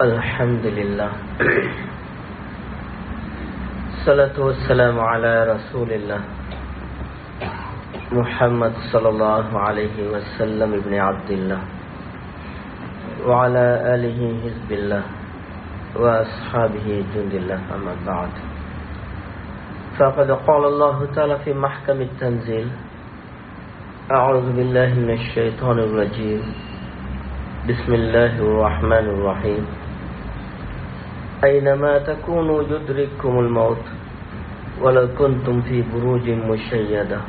الحمد لله الصلاة والسلام على رسول الله محمد صلى الله عليه وسلم ابن عبد الله وعلى آله حزب الله وأصحابه جند الله أما بعد۔ فقد قال الله تعالى في محكم التنزيل أعوذ بالله من الشيطان الرجيم بسم الله الرحمن الرحيم أينما تكونوا يدرككم الموت ولو كنتم في بروج مشيدة.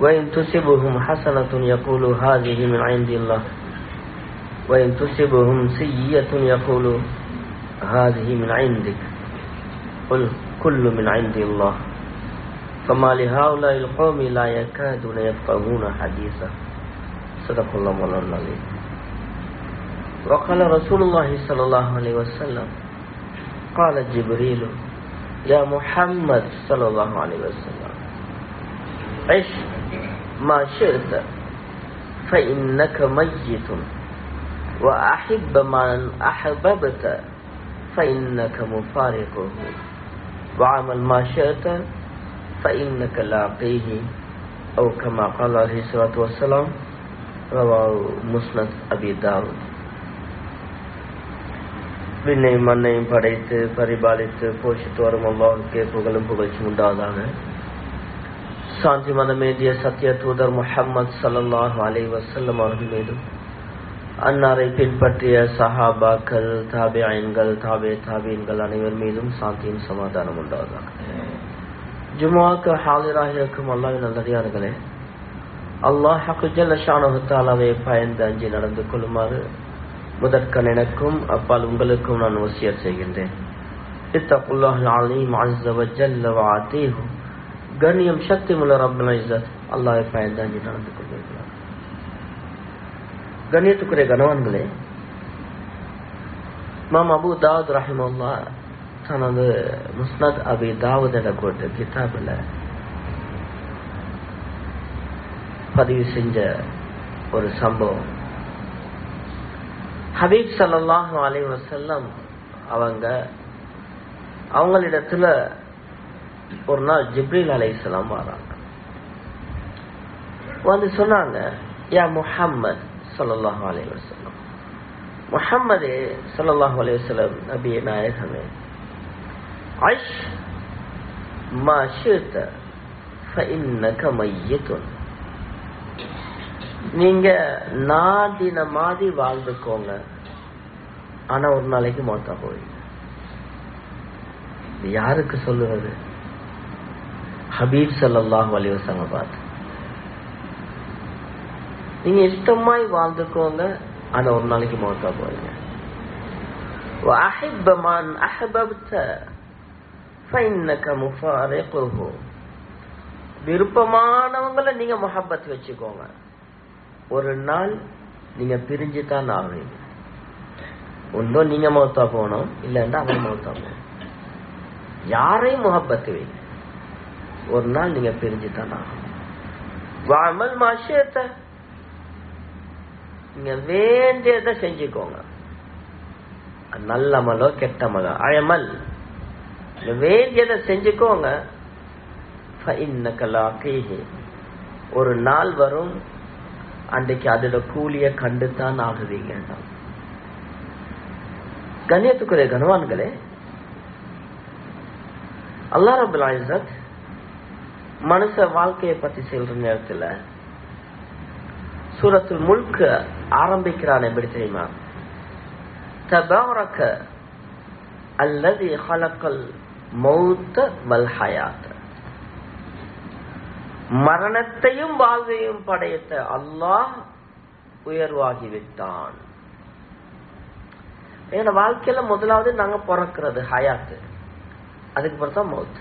وإن تصبهم حسنة يقولوا هذه من عند الله. وإن تصبهم سيئة يقولوا هذه من عندك. قل كل من عند الله. فما لهؤلاء القوم لا يكادون يفقهون حديثا صدق الله مولانا العظيم. وقال رسول الله صلى الله عليه وسلم قال جبريل يا محمد صلى الله عليه وسلم عش ما شئت فإنك ميت وأحب من أحببت فإنك مفارقه وعمل ما شئت فإنك لاقيه. أو كما قال عليه الصلاة والسلام رواه مسند أبي داود. விண்ணையும் மண்ணையும் படைத்து பரிபாலித்து போஷித்து வரும் அல்லாஹுக்கே புகழும் புகழ்ச்சி உண்டாதாக சாந்தி மதமேதிய சத்திய தூதர் முஹம்மது சல்லாஹு அலை வசல்லம் அவர்கள் மீதும் அன்னாரை பின்பற்றிய சஹாபாக்கள் தாபே அயன்கள் தாபே தாபியன்கள் அனைவர் மீதும் சாந்தியும் சமாதானம் உண்டாதாக ஜுமாவுக்கு ஹாலிராக இருக்கும் அல்லாவின் நல்லடியார்களே அல்லாஹ் ஹக்குஜல் ஷானஹுத்தாலாவை பயந்து அஞ்சி நடந்து கொள்ளுமாறு முதற்கண் எனக்கும் அப்பால் உங்களுக்கும் நான் வசியத் செய்கின்றேன். இத்தகுல்லாஹ் அலீம் அஸ்ஸ வஜல்ல கண்ணியம் சக்தி முள்ள ரப்பல் இஸ்ஸத் அல்லாஹ்வை பயந்து நடந்து கொள்வீர்களாக கண்ணியத்துக்குரிய கணவன்களே மாம் அபு தாவத் ரஹிமல்லா தனது முஸ்னத் அபி தாவத் என கோட்டு கிதாபில் பதிவு செஞ்ச ஒரு சம்பவம். ஹபீப் சல்லாஹு அலை வசல்லம் அவங்க அவங்களிடத்துல ஒரு நாள் ஜிப்ரீல் அலை இஸ்லாம் வராங்க வந்து சொன்னாங்க யா முஹம்மத் சல்லாஹு அலை வசல்லம் முஹம்மதே சல்லாஹு அலை வசல்லம் நபிய நாயகமே ஐஷ் மா ஷிர்த فإنك ميت நீங்க நாதின மாதிரி வாழ்ந்துக்கோங்க ஆனா ஒரு நாளைக்கு மொத்தா போவீங்க யாருக்கு சொல்லுவது ஹபீப் சல்லாஹ் வலிவசங்க பார்த்து நீங்க இஷ்டமாய் வாழ்ந்துக்கோங்க ஆனா ஒரு நாளைக்கு மொத்தா போவீங்க وأحب من أحببت فإنك مفارقه விருப்பமானவங்களை நீங்க முஹப்பத் வச்சுக்கோங்க ஒரு நாள் நீங்க பிரிஞ்சு தான் ஒன்றும் நீங்க மௌத்தா போகணும் இல்லைன்னா அவன் மௌத்தா போகணும். யாரையும் முகப்பத்து வைங்க ஒரு நாள் நீங்க பிரிஞ்சு தான் ஆகணும். வாமல் மாஷியத்தை. நீங்க வேண்டியதை செஞ்சுக்கோங்க. நல்ல மலோ கெட்ட மலோ அழமல். வேண்டியதை செஞ்சுக்கோங்க. ஒரு நாள் வரும் அன்றைக்கு அதோட கூலிய கண்டுத்தான் ஆகுவீங்க கண்ணியத்துக்குரிய கனவான்களே அல்லா ரபுல் ஆயிசத் மனுஷ வாழ்க்கையை பத்தி சொல்ற நேரத்துல சூரத்தில் முழுக்க ஆரம்பிக்கிறான் எப்படி தெரியுமா? தபாரக அல்லது ஹலக்கல் மௌத்த வல் ஹயாத். மரணத்தையும் வாழ்வையும் படைத்த அல்லாஹ் உயர்வாகிவிட்டான். எங்க வாழ்க்கையில முதலாவது நாங்க பிறக்கிறது ஹயாத்து. அதுக்கு பிறகு மவுத்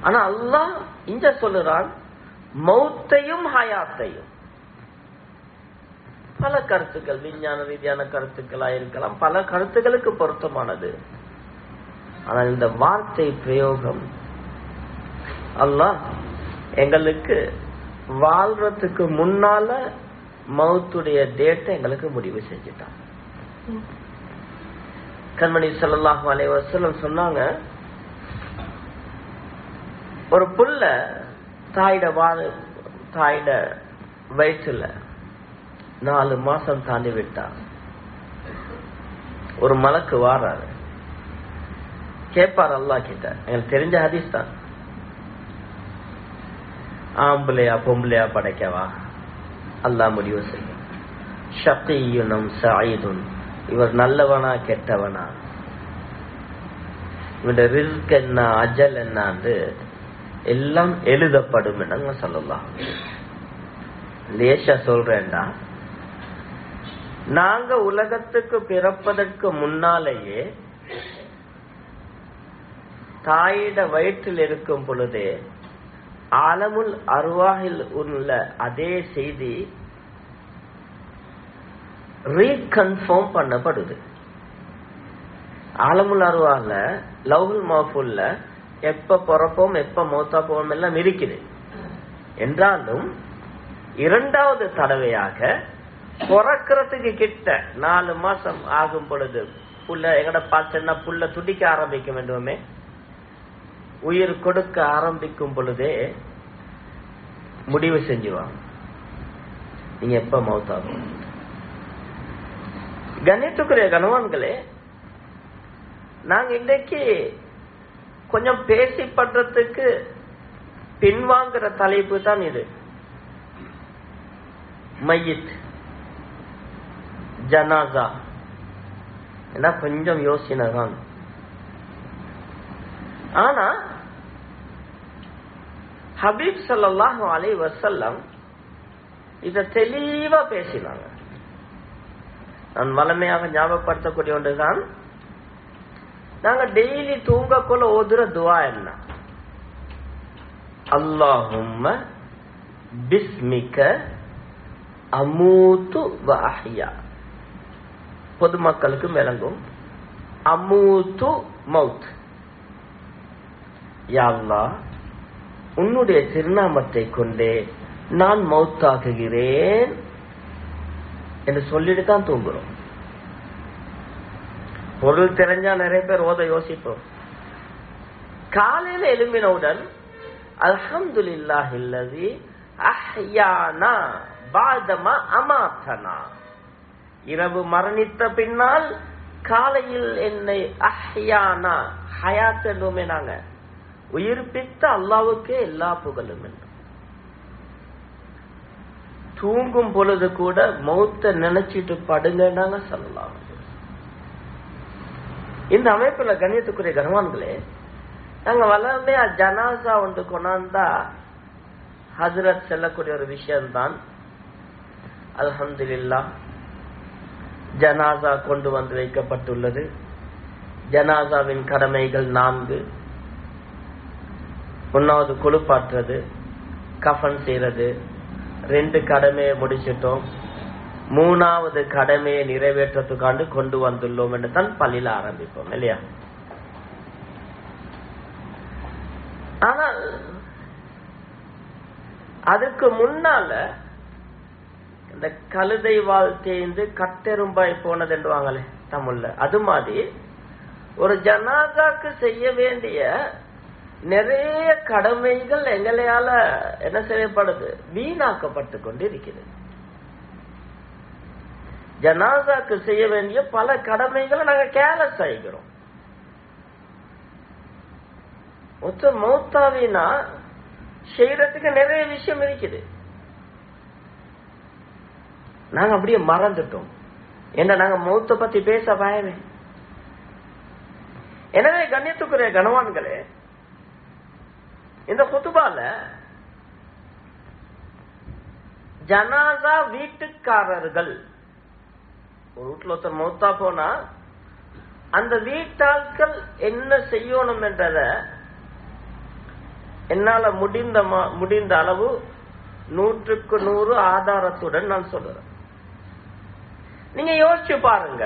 ஆனா அல்லாஹ் இங்க சொல்லுறான் மௌத்தையும் ஹயாத்தையும். பல கருத்துக்கள் விஞ்ஞான ரீதியான கருத்துக்களா இருக்கலாம் பல கருத்துக்களுக்கு பொருத்தமானது. ஆனால் இந்த வார்த்தை பிரயோகம் அல்லாஹ் எங்களுக்கு வாழ்றதுக்கு முன்னால மௌத்துடைய டேட்டை எங்களுக்கு முடிவு செஞ்சுட்டான். கண்மணி ஸல்லல்லாஹு அலைஹி சொன்னாங்க ஒரு புல்ல தாயிட வாழ தாயிட வயிற்றுல நாலு மாசம் தாண்டி விட்டா. ஒரு மலக்கு வாராரு. கேட்பார் அல்லாஹ் கிட்ட. எனக்கு தெரிஞ்ச ஹதீஸ் தான். ஆம்பளையா பொம்பளையா படைக்கவா? அல்லாஹ் முடிவு செய்யும். ஷகியுனும் சாயுதுன். இவர் நல்லவனா கெட்டவனா? இவருடைய ரிஸ்க் என்ன அஜல் என்னான்னு எல்லாம் எழுதப்படும் என்னங்க சொல்லலாம். லேசா சொல்றேன்டா. நாங்க உலகத்துக்கு பிறப்பதற்கு முன்னாலேயே தாயிட வயிற்றில் இருக்கும் பொழுதே ஆலமுல் அருவாகில் உள்ள அதே செய்தி ரீகன்ஃபார்ம் பண்ணப்படுது. ஆலமுல் அருவால லவ்ஹுல் மாஃபுல்ல எப்ப பிறப்போம் எப்ப மௌத்தா போவோம் எல்லாம் இருக்குது. என்றாலும் இரண்டாவது தடவையாக பிறக்கிறதுக்கு கிட்ட நாலு மாசம் ஆகும் பொழுது புள்ள எங்கட பார்த்தேன்னா புள்ள துடிக்க ஆரம்பிக்கும் என்றுமே உயிர் கொடுக்க ஆரம்பிக்கும் பொழுதே முடிவு செஞ்சுவாங்க. நீங்க எப்ப மௌத்தாகும் கண்ணியத்துக்குரிய கணவான்களே நாங்க இன்றைக்கு கொஞ்சம் பேசி பண்றதுக்கு பின்வாங்குற தலைப்பு தான் இது. மையத் ஜனாசா. ஏன்னா கொஞ்சம் யோசனை தான் ஆனா ஹபீப் சல்லாஹு அலைஹி வசல்லம் இத தெளிவா பேசினாங்க. நான் வளமையாக ஞாபகப்படுத்தக்கூடிய ஒன்றுதான் நாங்க டெய்லி தூங்கக்குள்ள ஓதுற துவா என்ன? அல்லாஹும் பிஸ்மிக அமூத்து வாஹியா பொதுமக்களுக்கும் பொதுமக்களுக்கு விளங்கும். அமூத்து மவுத். யா உன்னுடைய திருநாமத்தை கொண்டே நான் மௌத்தாக்குகிறேன் என்று சொல்லிட்டு தான் தூங்குறோம். பொருள் தெரிஞ்சா நிறைய பேர் ஓத யோசிப்போம். காலையில எழும்பினவுடன் அல்ஹம்துலில்லாஹ் இல்லதி அஹ்யானா பாதமா அமாத்தனா. இரவு மரணித்த பின்னால் காலையில் என்னை அஹ்யானா ஹயாத் என்றுமே நாங்க உயிர்ப்பித்த அல்லாவுக்கே எல்லா புகழும் என்று தூங்கும் பொழுது கூட மௌத்த நினைச்சிட்டு படுங்கன்னாங்க சொல்லலாம். இந்த அமைப்புல கணியத்துக்குரிய கனவான்களே நாங்க வளர்ந்தே ஜனாசா ஒன்று கொண்டாந்தா ஹசரத் செல்லக்கூடிய ஒரு விஷயம்தான். அல்ஹம்துலில்லா ஜனாசா கொண்டு வந்து வைக்கப்பட்டுள்ளது. ஜனாசாவின் கடமைகள் நான்கு. ஒன்னாவது குளிப்பாட்டுறது கஃபன் செய்யறது ரெண்டு கடமையை முடிச்சிட்டோம். மூணாவது கடமையை நிறைவேற்றத்துக்காண்டு கொண்டு வந்துள்ளோம் என்று தான் பள்ளியில ஆரம்பிப்போம் இல்லையா? ஆனால் அதுக்கு முன்னால இந்த கழுதை வாழ் தேய்ந்து கட்டெரும்பாய் போனது என்றுவாங்களே தமிழ்ல. அது மாதிரி ஒரு ஜனாதாக்கு செய்ய வேண்டிய நிறைய கடமைகள் எங்களையால என்ன செய்யப்படுது? வீணாக்கப்பட்டு கொண்டு இருக்கிறது ஜனாசாக்கு செய்ய வேண்டிய பல கடமைகளை நாங்க கேலஸ் ஆகிக்கிறோம் மொத்த மௌத்தாவினா செய்யறதுக்கு நிறைய விஷயம் இருக்குது. நாங்க அப்படியே மறந்துட்டோம். என்ன நாங்க மௌத்த பத்தி பேச பயமே. எனவே கண்ணியத்துக்குரிய கனவான்களே இந்த குத்துபால ஜனாசா வீட்டுக்காரர்கள். ஒரு வீட்டுல ஒருத்தர் மௌத்தா போனா அந்த வீட்டாட்கள் என்ன செய்யணும் என்றத என்னால முடிந்த முடிந்த அளவு நூற்றுக்கு நூறு ஆதாரத்துடன் நான் சொல்றேன். நீங்க யோசிச்சு பாருங்க.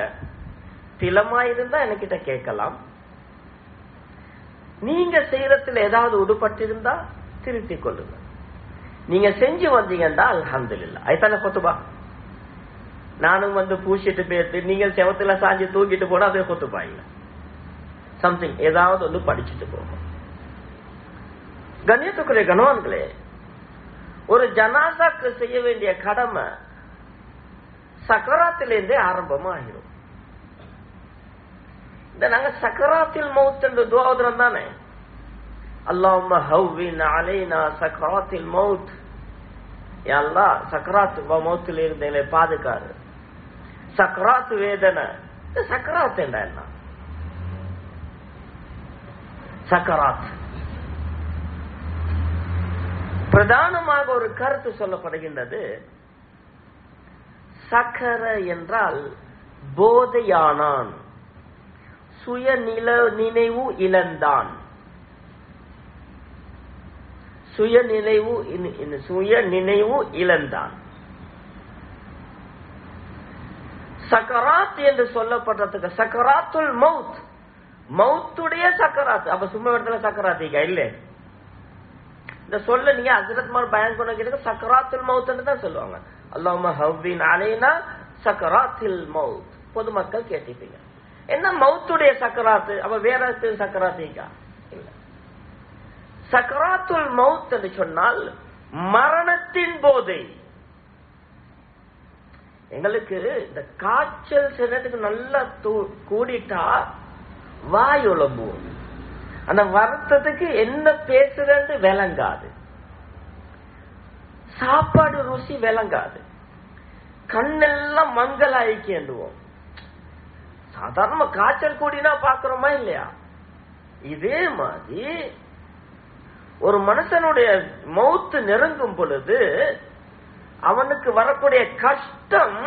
திலமா இருந்தா என்கிட்ட கேட்கலாம். நீங்க செய்யறதுல ஏதாவது உடுபட்டிருந்தா திருத்திக் கொள்ளுங்க நீங்க செஞ்சு வந்தீங்கன்னா அல்ஹம்துலில்லா அதுதானே கொத்துபா. நானும் வந்து பூசிட்டு போயிட்டு நீங்கள் செவத்துல சாஞ்சு தூக்கிட்டு போனா அப்படியே கொத்துப்பாங்க சம்திங் ஏதாவது ஒன்று படிச்சுட்டு போகும் கண்ணியத்துக்குரிய கணவான்களே ஒரு ஜனாசாக்கு செய்ய வேண்டிய கடமை சக்கராத்திலிருந்தே ஆரம்பமாகிடும் இந்த நாங்க சக்கராத்தில் மவுத் என்று துவாவதுரம் தானே? அல்லாஹ் ஹவ்வின் அலைனா சக்கராத்தில் மவுத் அல்லா சக்கராத் மௌத்தில் இருந்தே பாதுகாரு. சக்கராத் வேதனை. இந்த சக்கராத் என்ன? சக்கராத். பிரதானமாக ஒரு கருத்து சொல்லப்படுகின்றது. சக்கர என்றால் போதையானான். சுய நில நினைவு இழந்தான். சுய நினைவு சுய நினைவு இழந்தான். சக்கராத் என்று சொல்லப்படுறதுக்கு சக்கராத்துல் மவுத் மவுத்துடைய சக்கராத். அப்ப சும்மா இடத்துல சக்கராத்திக்கா இல்ல. இந்த சொல்ல நீங்க அசரத்மார் பயன் கேட்டு சக்கராத்துல் மவுத்னு தான் சொல்லுவாங்க. அல்லாம ஹவ்வின் அலைனா சக்கராத்தில் மவுத் பொதுமக்கள் கேட்டிருப்பீங்க. என்ன மௌத்துடைய சக்கராத்து? அப்ப வேற சக்கராத்திக்கா இல்ல. சக்கராத்துல் மவுத் என்று சொன்னால் மரணத்தின் போதை. எங்களுக்கு இந்த காய்ச்சல் சிலத்துக்கு நல்லா கூடிட்டா வாய் உழம்புவோம் அந்த வருத்தத்துக்கு என்ன பேசுறது விளங்காது. சாப்பாடு ருசி விளங்காது. கண்ணெல்லாம் மங்களாயிக்கேண்டுவோம் சாதாரண காய்ச்சல் கூடினா பாக்குறோமா இல்லையா? இதே மாதிரி ஒரு மனுஷனுடைய மௌத்து நெருங்கும் பொழுது அவனுக்கு வரக்கூடிய கஷ்டம்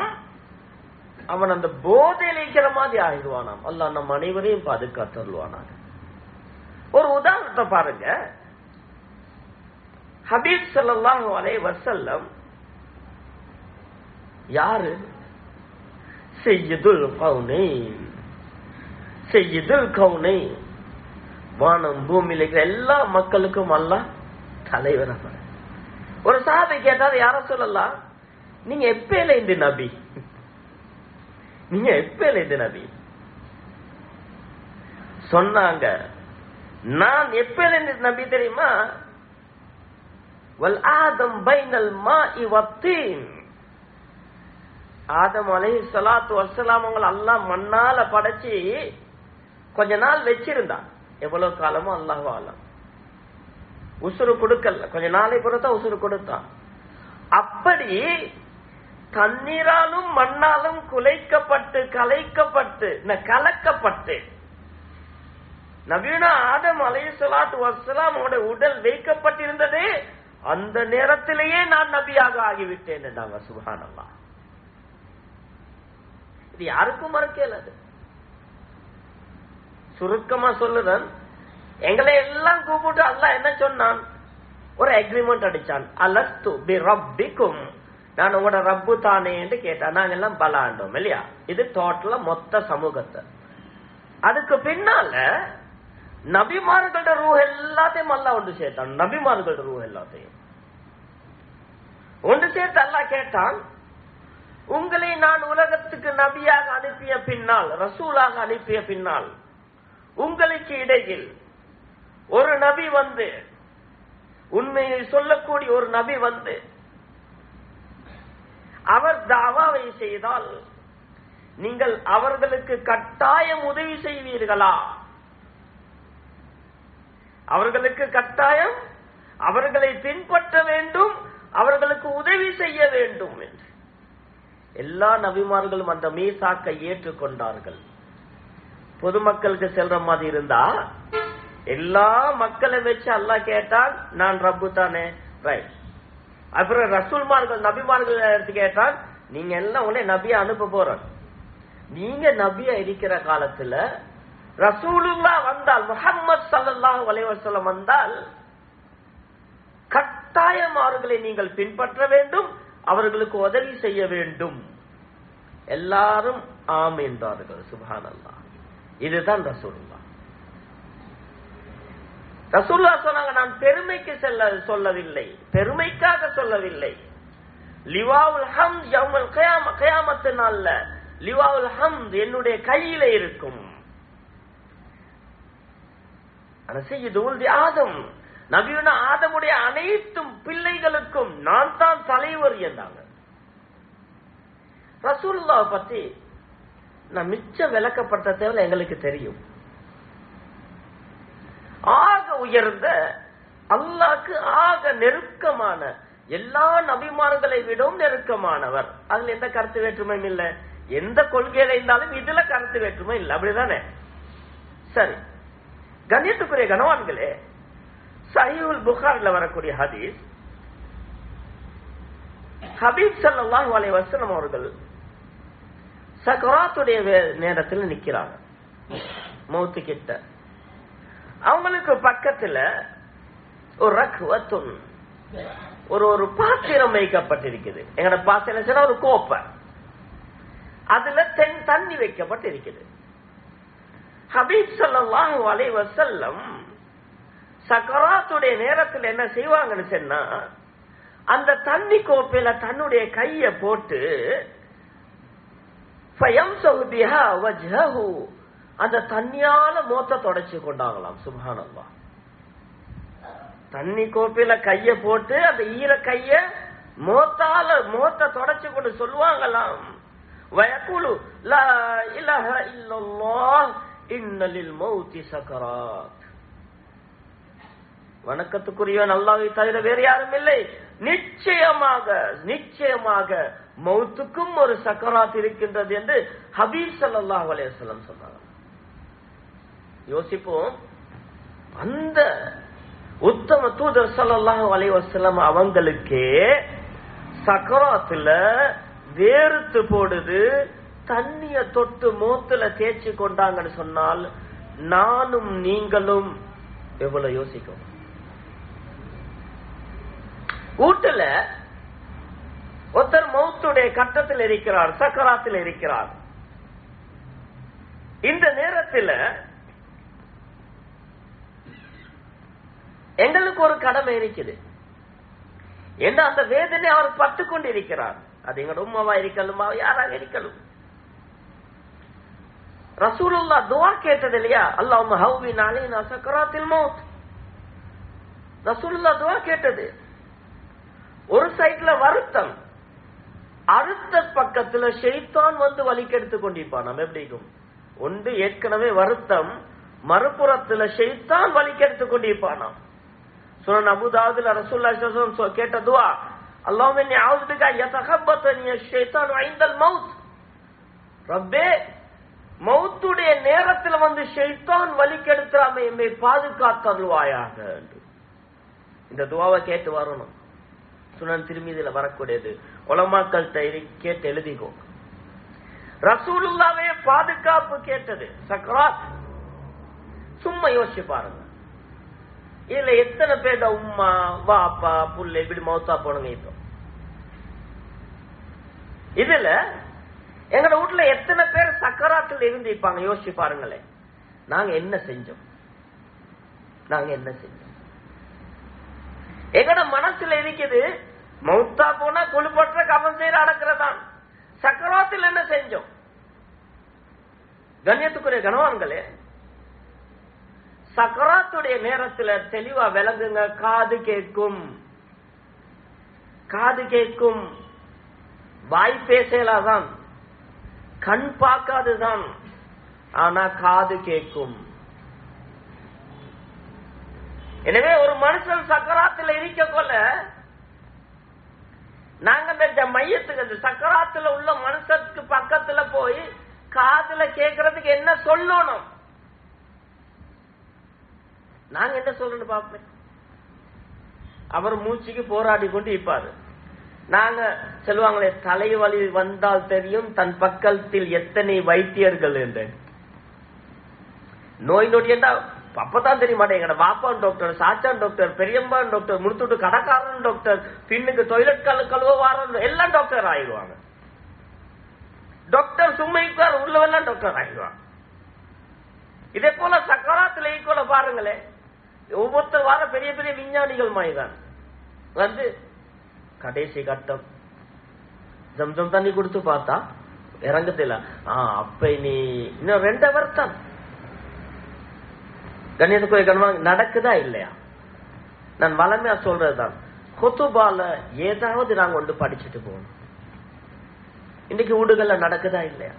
அவன் அந்த போதையில் இருக்கிற மாதிரி ஆயிடுவானாம். அல்ல நம் அனைவரையும் பாதுகாத்தருவானாங்க ஒரு உதாரணத்தை பாருங்க. ஹபீப் சல்லாஹு அலை வசல்லம் யாரு? செய்யுதுல் கவுனை. செய்யுதுல் கவுனை. வானம் பூமியில் இருக்கிற எல்லா மக்களுக்கும் அல்ல தலைவர் ஒரு சாபை கேட்டார் யார சொல்லலாம்? நீங்க எப்பேல இந்த நபி? நீங்க எப்பேல இந்த நபி? சொன்னாங்க நான் எப்பேல இந்த நபி தெரியுமா? வல் ஆதம் பைனல் மா இவத்தீன் ஆதம் அலை சலாத்து வசலாம் அவங்களை அல்லாஹ் மண்ணால படைச்சு கொஞ்ச நாள் வச்சிருந்தான் எவ்வளவு காலமோ அல்லாஹ் ஆலம் உசுறு கொடுக்கல. கொஞ்ச நாளை பொறுத்தா உசுறு கொடுத்தான் அப்படி தண்ணீராலும் மண்ணாலும் குலைக்கப்பட்டு கலைக்கப்பட்டு கலக்கப்பட்டு நவீன ஆதம் அலைய சலாத்து வசலாம் உடல் வைக்கப்பட்டிருந்தது. அந்த நேரத்திலேயே நான் நபியாக ஆகிவிட்டேன் என்றாங்க. சுகானல்லா இது யாருக்கும் மறக்க அது. சுருக்கமா சொல்லுறேன் எங்களை எல்லாம் கூப்பிட்டு அல்ல என்ன சொன்னான்? ஒரு அக்ரிமெண்ட் அடிச்சான். அலஸ்து பி ரப்பிக்கும் நான் உங்களோட ரப்பு தானே என்று கேட்டான். நாங்க எல்லாம் பலாண்டோம் இல்லையா? இது டோட்டலா மொத்த சமூகத்தை. அதுக்கு பின்னால நபிமார்களோட ரூ எல்லாத்தையும் அல்லா ஒன்று சேர்த்தான். நபிமார்களோட ரூ எல்லாத்தையும். ஒன்று சேர்த்து அல்லா கேட்டான் உங்களை நான் உலகத்துக்கு நபியாக அனுப்பிய பின்னால் ரசூலாக அனுப்பிய பின்னால் உங்களுக்கு இடையில் ஒரு நபி வந்து உண்மையை சொல்லக்கூடிய ஒரு நபி வந்து அவர் தாவாவை செய்தால் நீங்கள் அவர்களுக்கு கட்டாயம் உதவி செய்வீர்களா? அவர்களுக்கு கட்டாயம் அவர்களை பின்பற்ற வேண்டும் அவர்களுக்கு உதவி செய்ய வேண்டும் என்று. எல்லா நபிமார்களும் அந்த மீசாக்கை ஏற்றுக்கொண்டார்கள். பொதுமக்களுக்கு செல்ற மாதிரி இருந்தா எல்லா மக்களை வச்சு அல்லா கேட்டான் நான் ரப்பு தானே ரைட் அப்புறம் ரசூல்மார்கள் நபிமார்கள் எடுத்து கேட்டான் நீங்க எல்லாம் உடனே நபியா அனுப்ப போற நீங்க நபியா இருக்கிற காலத்துல ரசூலுல்லா வந்தால் முகம்மது சல்லாஹ் வலைவசலம் வந்தால் கட்டாயம் அவர்களை நீங்கள் பின்பற்ற வேண்டும் அவர்களுக்கு உதவி செய்ய வேண்டும். எல்லாரும் ஆம் என்றார்கள். சுபான் அல்லா இதுதான் ரசூல்லா ரசூல்லா சொன்னாங்க நான் பெருமைக்கு செல்ல சொல்லவில்லை. பெருமைக்காக சொல்லவில்லை. லிவாவுல் ஹம் யௌமல் கயாம கயாமத்து நாள்ல லிவாவுல் ஹம் என்னுடைய கையில இருக்கும். ஆனா செய்யுது ஆதம். நபியுன ஆதமுடைய அனைத்தும் பிள்ளைகளுக்கும் நான் தான் தலைவர் என்றாங்க. ரசூல்லா பத்தி நான் மிச்சம் விளக்கப்பட்ட தேவை எங்களுக்கு தெரியும். ஆக உயர்ந்த அல்லாக்கு ஆக நெருக்கமான எல்லா நபிமார்களை விடவும் நெருக்கமானவர். அதுல எந்த கருத்து வேற்றுமையும் இல்ல. எந்த கொள்கையில இருந்தாலும் இதுல கருத்து வேற்றுமை இல்லை. அப்படிதானே? சரி. கண்ணியத்துக்குரிய கனவான்களே சஹீவுல் புகாரில் வரக்கூடிய ஹதீஸ். ஹபீப் சல்லாஹ் அலை வசனம் அவர்கள் சக்கராத்துடைய நேரத்தில் நிக்கிறாங்க. மௌத்து கிட்ட. அவங்களுக்கு பக்கத்துல ஒரு ரக்வத்துன் ஒரு ஒரு பாத்திரம் வைக்கப்பட்டிருக்குது. எங்கட பாத்திரம் ஒரு கோப்பை. அதுல தென் தண்ணி வைக்கப்பட்டிருக்குது. ஹபீப் ஸல்லல்லாஹு அலை வசல்லம் சக்கராத்துடைய நேரத்தில் என்ன செய்வாங்கன்னு சொன்னா அந்த தண்ணி கோப்பையில தன்னுடைய கைய போட்டு அந்த தண்ணியால மோத்த தொடச்சு கொண்டாங்களாம் சுபானந்தா தண்ணி கோப்பையில கைய போட்டு அந்த ஈர கைய மோத்தால மோத்த தொடச்சு கொண்டு சொல்லுவாங்களாம். வயக்குழு இல்ல இலஹ இன்னலில் மௌத்தி சக்கராத் வணக்கத்துக்குரியவன் அல்லாவை தவிர வேறு யாரும் இல்லை. நிச்சயமாக நிச்சயமாக மௌத்துக்கும் ஒரு சக்கராத் இருக்கின்றது என்று ஹபீப் ஸல்லல்லாஹு அலைஹி சொன்னாங்க. யோசிப்போம். அந்த உத்தம தூதர் சல்லாஹ் அலைஹி அவங்களுக்கே சக்கராத்துல வேறுத்து போடுது தண்ணிய தொட்டு மூத்துல தேய்ச்சி கொண்டாங்கன்னு சொன்னால் நானும் நீங்களும் எவ்வளவு யோசிக்கும் வீட்டுல ஒருத்தர் மௌத்துடைய கட்டத்தில் இருக்கிறார் சக்கராத்தில் இருக்கிறார். இந்த நேரத்தில் எங்களுக்கு ஒரு கடமை இருக்குது. என்ன அந்த வேதனை அவர் பட்டு கொண்டு இருக்கிறார் அது எங்க உமாவா இருக்கலுமா யாராக இருக்கலும் ரசூலுல்லா துவா கேட்டது இல்லையா? அல்லாஹ் ஹவுவி நாளே நான் சக்கராத்தில் மௌத். ரசூலுல்லா துவா கேட்டது. ஒரு சைட்ல வருத்தம். அடுத்த பக்கத்துல ஷெய்தான் வந்து வலிக்கெடுத்து கொண்டிருப்பான். நம்ம எப்படி இருக்கும்? ஒன்று ஏற்கனவே வருத்தம் மறுபுறத்துல ஷெய்தான் வலிக்கெடுத்து கொண்டிருப்பானாம். சுனன் அபுதாவுதுல ரசூல்லா ஸல்லல்லாஹு அலைஹி கேட்ட துஆ அல்லாஹ்வும்ம இன்னி அஊது ஐந்தல் மவுத் ரப்பே மௌத்துடைய நேரத்துல வந்து ஷெய்தான் வலிக்கெடுத்துறாம எம்மை பாதுகாத்தருள்வாயாக என்று. இந்த துவாவை கேட்டு வரணும். சுனன் திருமீதியில வரக்கூடியது. உலமாக்கள்கிட்ட இரு- கேட்டு எழுதிக்கோ. ரசூலுல்லாவே பாதுகாப்பு கேட்டது. சக்கராத். சும்மா யோசிச்சு பாருங்க. இதுல எத்தனை பேர் உம்மா வாப்பா புள்ள இப்படி மௌத்தா போனுங்க இப்போ? இதுல எங்கட வீட்டுல எத்தனை பேர் சக்கராத்தில் இருந்திருப்பாங்க யோசிச்சு பாருங்களேன். நாங்க என்ன செஞ்சோம்? நாங்க என்ன செஞ்சோம்? எங்கட மனசுல இருக்குது? மௌத்தா போனா கொழுப்பற்ற கவம் செய்யற அடக்கிறதான். சக்கரவாத்தில் என்ன செஞ்சோம்? கண்ணியத்துக்குரிய கணவான்களே சக்கராத்துடைய நேரத்துல தெளிவா விளங்குங்க காது கேட்கும். காது கேட்கும். வாய் பேசலாதான். கண் பார்க்காதுதான். ஆனா காது கேட்கும். எனவே ஒரு மனுஷன் சக்கராத்துல இருக்க கொள்ள நாங்க இந்த மையத்துக்கு இந்த சக்கராத்துல உள்ள மனுஷனுக்கு பக்கத்துல போய் காதுல கேட்கறதுக்கு என்ன சொல்லணும்? நாங்க என்ன சொல்லணும் பாப்பேன் அவர் மூச்சுக்கு போராடி கொண்டு இருப்பாரு. நாங்க சொல்லுவாங்களே தலைவலி வந்தால் தெரியும் தன் பக்கத்தில் எத்தனை வைத்தியர்கள் என்று. நோய் நொடி என்றா அப்பதான் தெரிய மாட்டேங்க பாப்பான் டாக்டர் சாச்சான் டாக்டர் பெரியம்பான் டாக்டர் முடித்துட்டு கடைக்காரன் டாக்டர் பின்னுக்கு டொய்லெட் கழு கழுவ வாரம் எல்லாம் டாக்டர் ஆயிடுவாங்க. டாக்டர் சும்மா இருக்கார் உள்ளவெல்லாம் டாக்டர் ஆயிடுவாங்க. இதே போல சக்கராத்துல ஈக்குவல பாருங்களேன் ஒவ்வொருத்தர் வார பெரிய பெரிய விஞ்ஞானிகள் மாதிரிதான் வந்து கடைசி கட்டம். ஜம்ஜம் தண்ணி கொடுத்து பார்த்தா இறங்குதில்ல ஆ அப்ப நீ இன்னும் ரெண்டு அவர் தான். கண்ணியத்துக்குரிய கண்மா நடக்குதா இல்லையா? நான் வளமையா சொல்றதுதான். கொத்துபால ஏதாவது நாங்க ஒன்று படிச்சுட்டு போகணும். இன்னைக்கு வீடுகள்ல நடக்குதா இல்லையா?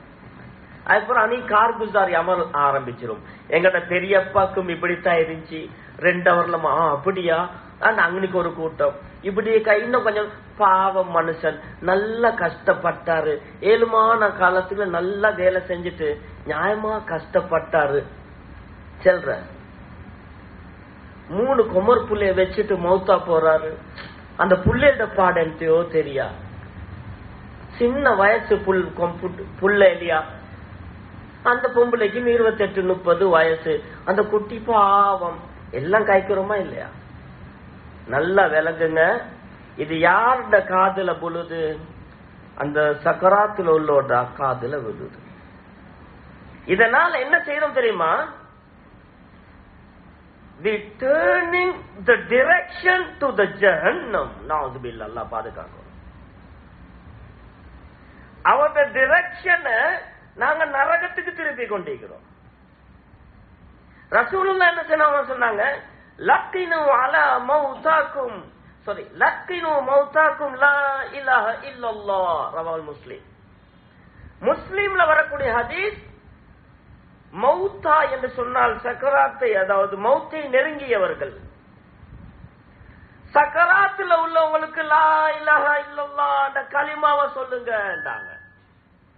அதுக்கப்புறம் அணி கார் குசாரி அமல் ஆரம்பிச்சிடும் எங்கட பெரியப்பாக்கும் இப்படித்தான் இருந்துச்சு. ரெண்டு அவர்லமா ஆ அப்படியா? அங்கனுக்கு ஒரு கூட்டம். இப்படி இன்னும் கொஞ்சம் பாவம் மனுஷன் நல்லா கஷ்டப்பட்டாரு. ஏழுமான காலத்துல நல்லா வேலை செஞ்சுட்டு நியாயமா கஷ்டப்பட்டாரு. செல்ற மூணு கொமர் புள்ளைய வச்சுட்டு மௌத்தா போறாரு. அந்த புள்ளையோட பாடன்ட்டையோ தெரியா? சின்ன வயசு புல் புள்ள இல்லையா? அந்த பொம்பளைக்கு இருபத்தெட்டு முப்பது வயசு. அந்த குட்டி பாவம். எல்லாம் காய்க்கிறோமா இல்லையா? நல்லா விளங்குங்க. இது யாரோட காதுல புழுது அந்த சக்கராத்துல உள்ளோட காதுல விழுது. இதனால என்ன செய்யறோம் தெரியுமா? The turning the direction to the ஜஹன்னம் நாசுபில் அல்லாஹ் பாதுகாக்கணும் அவரோட டிரெக்ஷனை நாங்க நரகத்துக்கு திருப்பி கொண்டிருக்கிறோம். ரசூலுல்லா என்ன சொன்னாங்க? சொன்னாங்க லக்கினு அலா மௌதாக்கும் சாரி லக்கினு மௌதாக்கும் லா இலாஹ இல்லல்லா ரவால் முஸ்லிம். முஸ்லீம்ல வரக்கூடிய ஹதீஸ் மௌத்தா என்று சொன்னால் சக்கராத்தை அதாவது மௌத்தை நெருங்கியவர்கள். சக்கராத்துல உள்ளவங்களுக்கு லா இலஹா இல்லல்லா அந்த களிமாவை சொல்லுங்கன்றாங்க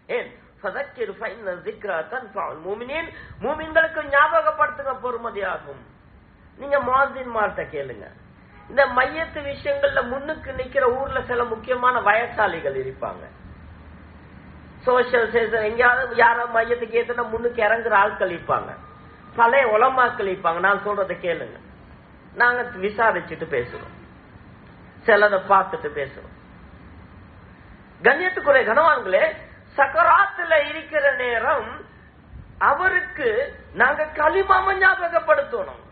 ஏன்? ஃபதக்கிர் ஃபைன் ஜிக்ரா தன்ஃபவுல் மூமினின். மூமின்களுக்கு ஞாபகப்படுத்துங்க பொறுமதியாகும். நீங்க மாசின்மார்ட்ட கேளுங்க. இந்த மையத்து விஷயங்கள்ல முன்னுக்கு நிக்கிற ஊர்ல சில முக்கியமான வயசாளிகள் இருப்பாங்க. சோசியல் சேஷன் எங்கேயாவது யாரோ மையத்துக்கு ஏத்துனா முன்னுக்கு இறங்குற ஆள் கழிப்பாங்க பழைய உலமா கழிப்பாங்க நான் சொல்றதை கேளுங்க. நாங்க விசாரிச்சுட்டு பேசுறோம். சிலதை பார்த்துட்டு பேசுறோம். கண்ணியத்துக்குரிய கனவான்களே சக்கராத்துல இருக்கிற நேரம் அவருக்கு நாங்க களிமாவை ஞாபகப்படுத்தணும்.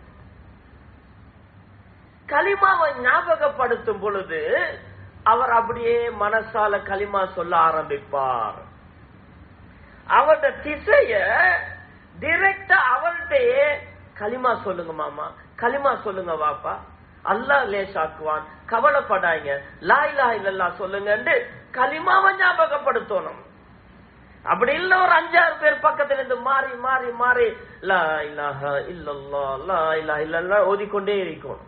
களிமாவை ஞாபகப்படுத்தும் பொழுது அவர் அப்படியே மனசால களிமா சொல்ல ஆரம்பிப்பார். அவரோட திசைய டிரெக்டா அவர்கிட்டயே களிமா சொல்லுங்க மாமா களிமா சொல்லுங்க வாப்பா. அல்லாஹ் லேசாக்குவான் கவலைப்படாங்க லா இல்லல்லா சொல்லுங்கன்னு களிமாவை ஞாபகப்படுத்தணும். அப்படி இல்ல ஒரு அஞ்சாறு பேர் பக்கத்துல இருந்து மாறி மாறி மாறி லா இலாஹ இல்லல்லா லா இலாஹ இல்லல்லா ஓதிக்கொண்டே இருக்கணும்.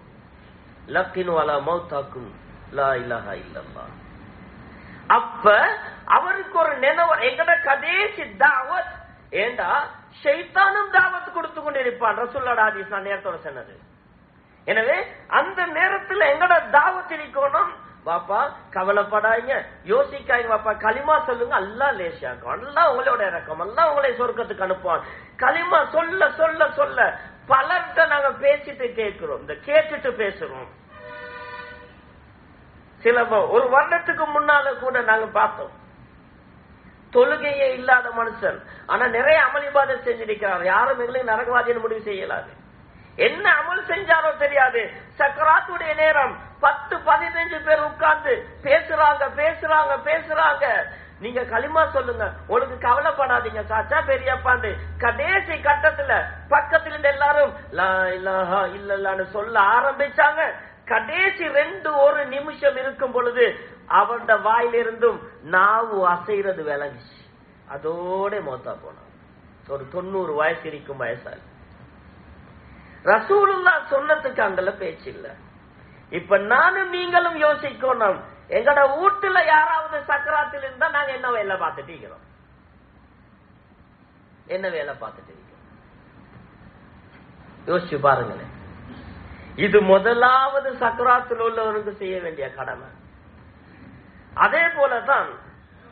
லக்கின் வாலா மௌத்தாக்கும் லா இலாஹ இல்லல்லா அப்ப அவருக்கு ஒரு நினைவு எங்கட கதேசி தாவத் ஏண்டா? ஷைத்தானும் தாவத் கொடுத்து கொண்டிருப்பான். ரசூல்லோட ஹதீஸ் நான் நேரத்தோட சொன்னது. எனவே அந்த நேரத்துல எங்கட தாவத் இருக்கணும்? பாப்பா கவலைப்படாதீங்க. யோசிக்காங்க பாப்பா களிமா சொல்லுங்க. அல்லா லேசியாக்கும். அல்லா உங்களோட இறக்கம். அல்லா உங்களை சொர்க்கத்துக்கு அனுப்புவான். களிமா சொல்ல சொல்ல சொல்ல பலர்கிட்ட நாங்க பேசிட்டு கேட்கிறோம். இந்த கேட்டுட்டு பேசுறோம். சில ஒரு வருடத்துக்கு முன்னால கூட நாங்க பார்த்தோம். தொழுகையே இல்லாத மனுஷன். ஆனா நிறைய அமளிபாதை செஞ்சிருக்கிறார். யாரும் எங்களையும் நரகவாதின்னு முடிவு செய்யலாது. என்ன அமல் செஞ்சாரோ தெரியாது. சக்கராத்துடைய நேரம். பத்து பதினஞ்சு பேர் உட்கார்ந்து பேசுறாங்க பேசுறாங்க பேசுறாங்க. நீங்க களிமா சொல்லுங்க. உனக்கு கவலைப்படாதீங்க. சாச்சா பெரியப்பாண்டு கடைசி கட்டத்துல பக்கத்துல இருந்து எல்லாரும் லா சொல்ல ஆரம்பிச்சாங்க. கடைசி ரெண்டு ஒரு நிமிஷம் இருக்கும் பொழுது அவருடைய வாயிலிருந்தும் நாவு அசைறது விளங்குச்சு. அதோட மோத்தா போனான். ஒரு தொண்ணூறு வயசு இருக்கும் வயசாளி ரசூலுல்லா சொன்னதுக்கு அங்கல பேச்சு இல்ல. இப்ப நானும் நீங்களும் யோசிக்கணும். எங்கட வீட்டுல யாராவது சக்கராத்தில் இருந்தா நாங்க என்ன வேலை பார்த்துட்டு இருக்கிறோம்? என்ன வேலை பார்த்துட்டு இருக்கிறோம்? யோசிச்சு பாருங்களேன். இது முதலாவது சக்கராத்தில் உள்ளவனுக்கு செய்ய வேண்டிய கடமை. அதே போலதான்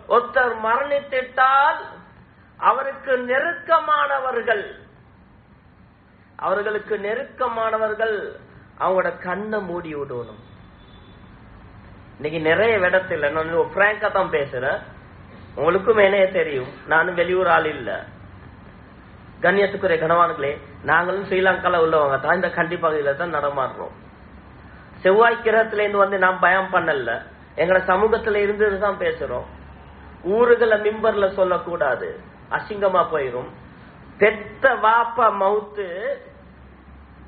ஒருத்தர் மரணித்திட்டால் அவருக்கு நெருக்கமானவர்கள் அவர்களுக்கு நெருக்கமானவர்கள் அவங்களோட கண்ணை மூடி விடணும். இன்னைக்கு நிறைய இடத்துல நான் பிராங்கா தான் பேசுறேன். உங்களுக்கும் என்னைய தெரியும். நானும் வெளியூர் ஆள் இல்ல. கண்ணியத்துக்குரிய கனவான்களே நாங்களும் ஸ்ரீலங்கால உள்ளவங்க தான். இந்த கண்டி தான் நடமாடுறோம். செவ்வாய் கிரகத்துல இருந்து வந்து நான் பயம் பண்ணல. எங்களை சமூகத்துல இருந்ததுதான் பேசுறோம். ஊருகளை மிம்பர்ல சொல்லக்கூடாது. அசிங்கமா போயிரும். பெத்த வாப்பா மவுத்து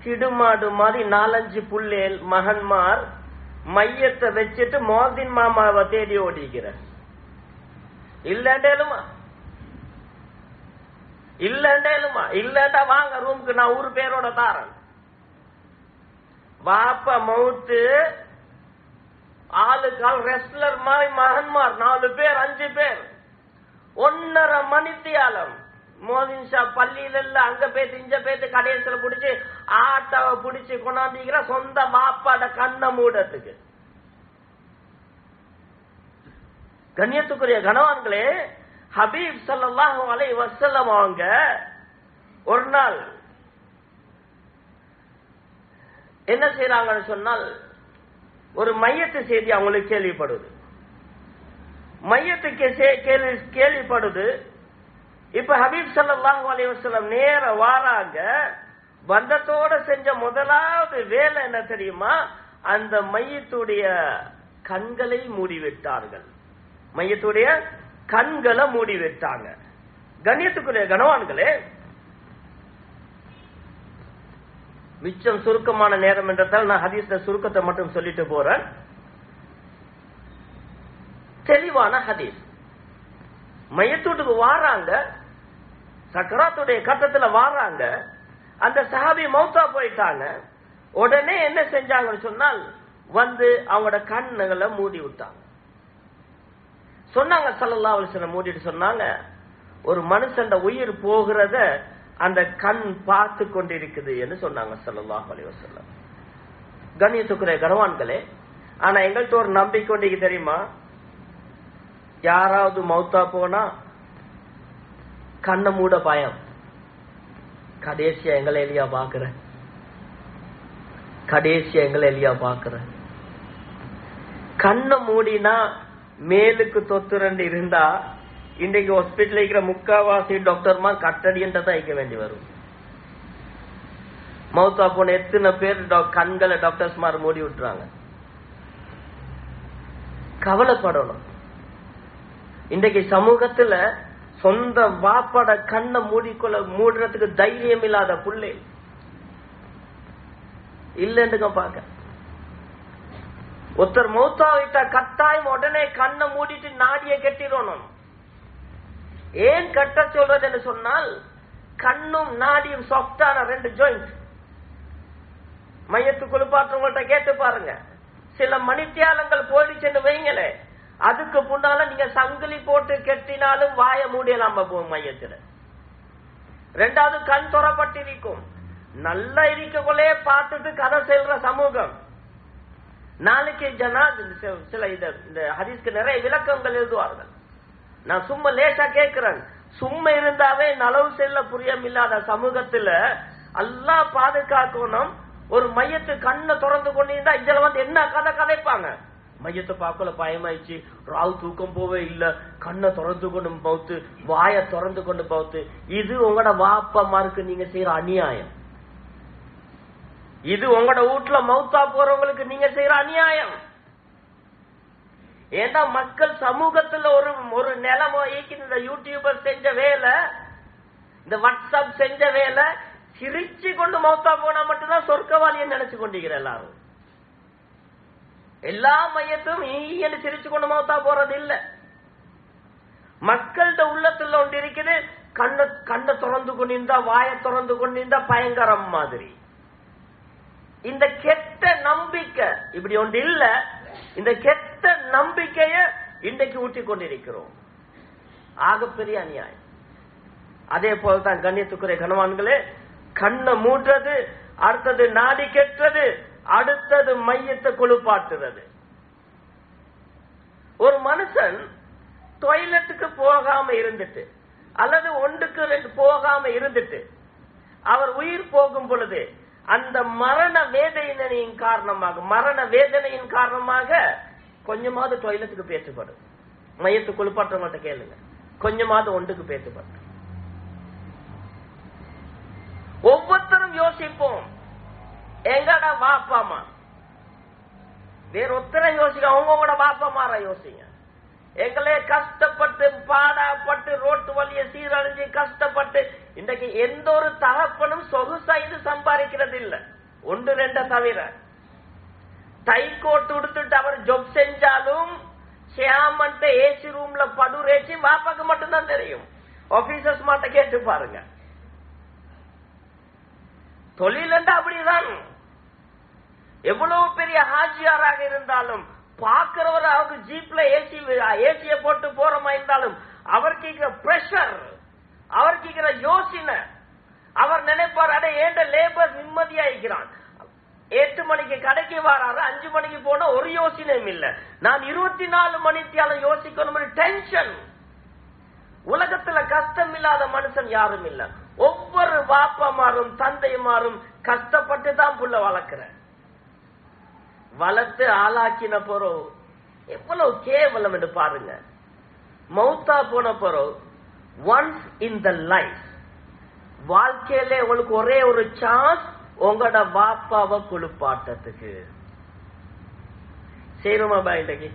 கிடுமாடு மாதிரி நாலஞ்சு புள்ளேல் மகன்மார் மையத்தை வச்சுட்டு மோதின் மாமாவை தேடி ஓடிக்கிற இல்லண்டேலுமா இல்லண்டேலுமா இல்லண்டா வாங்க ரூமுக்கு நான் ஊர் பேரோட தாரன். வாப்ப மவுத்து ஆளுக்கு ஆள் ரெஸ்லர் மாதிரி மகன்மார் நாலு பேர் அஞ்சு பேர். ஒன்னரை மணித்தியாலம் மோதின் ஷா பள்ளியில இல்ல அங்க பேத்து இங்க பேத்து கடைசியில புடிச்சு ஆட்டாவை புடிச்சு கொண்டாந்திக்கிற சொந்த மாப்பாட கண்ணை மூடத்துக்கு. கண்ணியத்துக்குரிய கணவான்களே ஹபீப் சல்லாஹு அலை வசல்லம் அவங்க ஒரு நாள் என்ன செய்யறாங்கன்னு சொன்னால் ஒரு மையத்து செய்தி அவங்களுக்கு கேள்விப்படுது. மையத்துக்கு கேள்வி- கேள்விப்படுது. இப்ப ஹபீப் ஸல்லல்லாஹு அலைஹி நேர வாராங்க. பந்தத்தோட செஞ்ச முதலாவது வேலை என்ன தெரியுமா? அந்த மையத்துடைய கண்களை மூடிவிட்டார்கள். மையத்துடைய கண்களை மூடிவிட்டாங்க. கண்ணியத்துக்குரிய கனவான்களே மிச்சம் சுருக்கமான நேரம் என்றதால் நான் ஹதீஸ்ல சுருக்கத்தை மட்டும் சொல்லிட்டு போறேன். தெளிவான ஹதீஸ். மையத்தூட்டுக்கு வாராங்க. சக்கராத்துடைய கட்டத்துல வாராங்க. அந்த சஹாபி மௌத்தா போயிட்டாங்க. உடனே என்ன செஞ்சாங்கன்னு சொன்னால் வந்து அவங்களோட கண்ணுகளை மூடி விட்டாங்க. சொன்னாங்க சல்லல்லா அவசரம் மூடிட்டு சொன்னாங்க. ஒரு மனுஷன் உயிர் போகிறத அந்த கண் பார்த்து கொண்டிருக்குது என்று சொன்னாங்க சல்லல்லாஹு அலைஹி கண்ணியத்துக்குரிய கனவான்களே ஆனா எங்கள்கிட்ட ஒரு நம்பிக்கை உண்டிக்கு தெரியுமா? யாராவது மௌத்தா போனா கண்ணை மூட பயம். கடைசியா எங்களை எலியா பாக்குற கடைசியா எங்களை எலியா பாக்குற கண்ணை மூடினா மேலுக்கு தொத்து ரெண்டு இருந்தா இன்றைக்கு ஹாஸ்பிட்டல் இருக்கிற முக்காவாசி டாக்டர்மார் கட்டடியன்ட்ட தான் வைக்க வேண்டி வரும். மௌத்தா போன எத்தனை பேர் கண்களை டாக்டர்ஸ் மார் மூடி விட்டுறாங்க. கவலைப்படணும். இன்றைக்கு சமூகத்துல சொந்த வாப்பட கண்ணை மூடிக்கொள்ள மூடுறதுக்கு தைரியம் இல்லாத புள்ளை. இல்லைன்னு பாக்க ஒருத்தர் மௌத்தா விட்டா கட்டாயம் உடனே கண்ணை மூடிட்டு நாடிய கட்டிடணும். ஏன் கட்ட சொல்றதுன்னு சொன்னால் கண்ணும் நாடியும் சாஃப்டான ரெண்டு ஜாயிண்ட் மையத்து குளிப்பாற்றவங்கள்ட்ட கேட்டு பாருங்க. சில மணித்தியாலங்கள் போயிடுச்சுன்னு வைங்களே அதுக்கு முன்னால நீங்க சங்கிலி போட்டு கெட்டினாலும் வாய மூடியலாம் போகும் மையத்துல? ரெண்டாவது கண் துறப்பட்டிருக்கும். நல்லா இருக்கக்குள்ளே பார்த்துட்டு கதை செல்ற சமூகம். நாளைக்கு ஜனா சில- இந்த ஹதீஸ்க்கு நிறைய விளக்கங்கள் எழுதுவார்கள். நான் சும்மா லேசா கேட்கிறேன் சும்மா இருந்தாவே நலவு செல்ல புரியம் இல்லாத சமூகத்துல எல்லாம் பாதுகாக்கணும். ஒரு மையத்து கண்ணை திறந்து கொண்டிருந்தா இதுல வந்து என்ன கதை கதைப்பாங்க? மையத்தை பார்க்கல பயமாயிடுச்சு. ராவு தூக்கம் போவே இல்ல. கண்ணை திறந்து கொண்டு பௌத்து வாயை திறந்து கொண்டு பௌத்து. இது உங்களோட வாப்பமாருக்கு நீங்க செய்யற அநியாயம். இது உங்களோட வீட்டுல மௌத்தா போறவங்களுக்கு நீங்க செய்யற அநியாயம். ஏன்னா மக்கள் சமூகத்துல ஒரு ஒரு நிலைமை இந்த யூடியூபர் செஞ்ச வேலை இந்த வாட்ஸ்அப் செஞ்ச வேலை சிரிச்சு கொண்டு மௌத்தா போனா மட்டும்தான் சொர்க்கவாளியை நினைச்சு கொண்டிருக்கிற எல்லாரும். எல்லா மையத்தும் ஈன்னு சிரிச்சு கொண்டு மௌத்தா போறது இல்ல. மக்கள்கிட்ட உள்ளத்துல ஒன்று இருக்குது கண்ண கண்ணை திறந்து கொண்டிருந்தா வாயை திறந்து கொண்டிருந்தா பயங்கரம் மாதிரி. இந்த கெட்ட நம்பிக்கை இப்படி ஒன்று இல்ல. இந்த கெட்ட நம்பிக்கைய இன்றைக்கு ஊட்டி கொண்டிருக்கிறோம். ஆகப்பெரிய அநியாயம். அதே போலதான் கண்ணியத்துக்குரிய கணவான்களே கண்ணை மூடுறது அடுத்தது நாடி கெட்டுறது அடுத்தது மையத்தை கொழுப்பாட்டுறது ஒரு மனுஷன் டொய்லெட்டுக்கு போகாம இருந்துட்டு அல்லது ஒன்றுக்கு ரெண்டு போகாம இருந்துட்டு அவர் உயிர் போகும் பொழுது அந்த மரண வேதனையின் காரணமாக மரண வேதனையின் காரணமாக கொஞ்சமாவது டொய்லெட்டுக்கு பேசப்படும் மையத்து குளிப்பாட்டவங்கள்ட்ட கேளுங்க. கொஞ்சமாவது ஒன்றுக்கு பேசப்படும் ஒவ்வொருத்தரும் யோசிப்போம். எங்கடா வாப்பாமா வேற ஒத்தரை யோசிக்க அவங்களோட வாப்பா மாற யோசிங்க. எங்களே கஷ்டப்பட்டு பாடப்பட்டு ரோட்டு வழிய சீரழிஞ்சு கஷ்டப்பட்டு இன்றைக்கு எந்த ஒரு தகப்பனும் சொகுசா இது சம்பாதிக்கிறது இல்ல ஒன்று ரெண்ட தவிர டை கோட் உடுத்துட்டு அவர் ஜொப் செஞ்சாலும் ஷியாமன்ட்ட ஏசி ரூம்ல படுரேச்சு வாப்பாக்கு மட்டும்தான் தெரியும். ஆபீசர்ஸ் மாட்ட கேட்டு பாருங்க. தொழில் அப்படிதான். எவ்வளவு பெரிய ஹாஜியாராக இருந்தாலும் பாக்குறவர் அவருக்கு ஜீப்ல ஏசி ஏசிய போட்டு போறமா இருந்தாலும் அவர் கேட்கிற பிரஷர் அவர் கேட்கிற யோசனை அவர் நினைப்பார் அட ஏண்ட லேபர் நிம்மதியா இருக்கிறான் எட்டு மணிக்கு கடைக்கு வராரு அஞ்சு மணிக்கு போனா ஒரு யோசனையும் இல்ல. நான் இருபத்தி நாலு மணித்தியால யோசிக்கணும் டென்ஷன் உலகத்துல கஷ்டம் இல்லாத மனுஷன் யாரும் இல்ல. ஒவ்வொரு வாப்பமாரும் தந்தைமாரும் கஷ்டப்பட்டு தான் புள்ள வளர்க்கிற. வளர்த்து ஆளாக்கின போறோம் எவ்வளவு கேவலம் என்று பாருங்க. மௌத்தா போன போறோம் ஒன்ஸ் இன் த லைஃப் வாழ்க்கையில உங்களுக்கு ஒரே ஒரு சான்ஸ் உங்களோட பாப்பாவை குளிப்பாட்டத்துக்கு. செய்யணுமா இன்றைக்கு?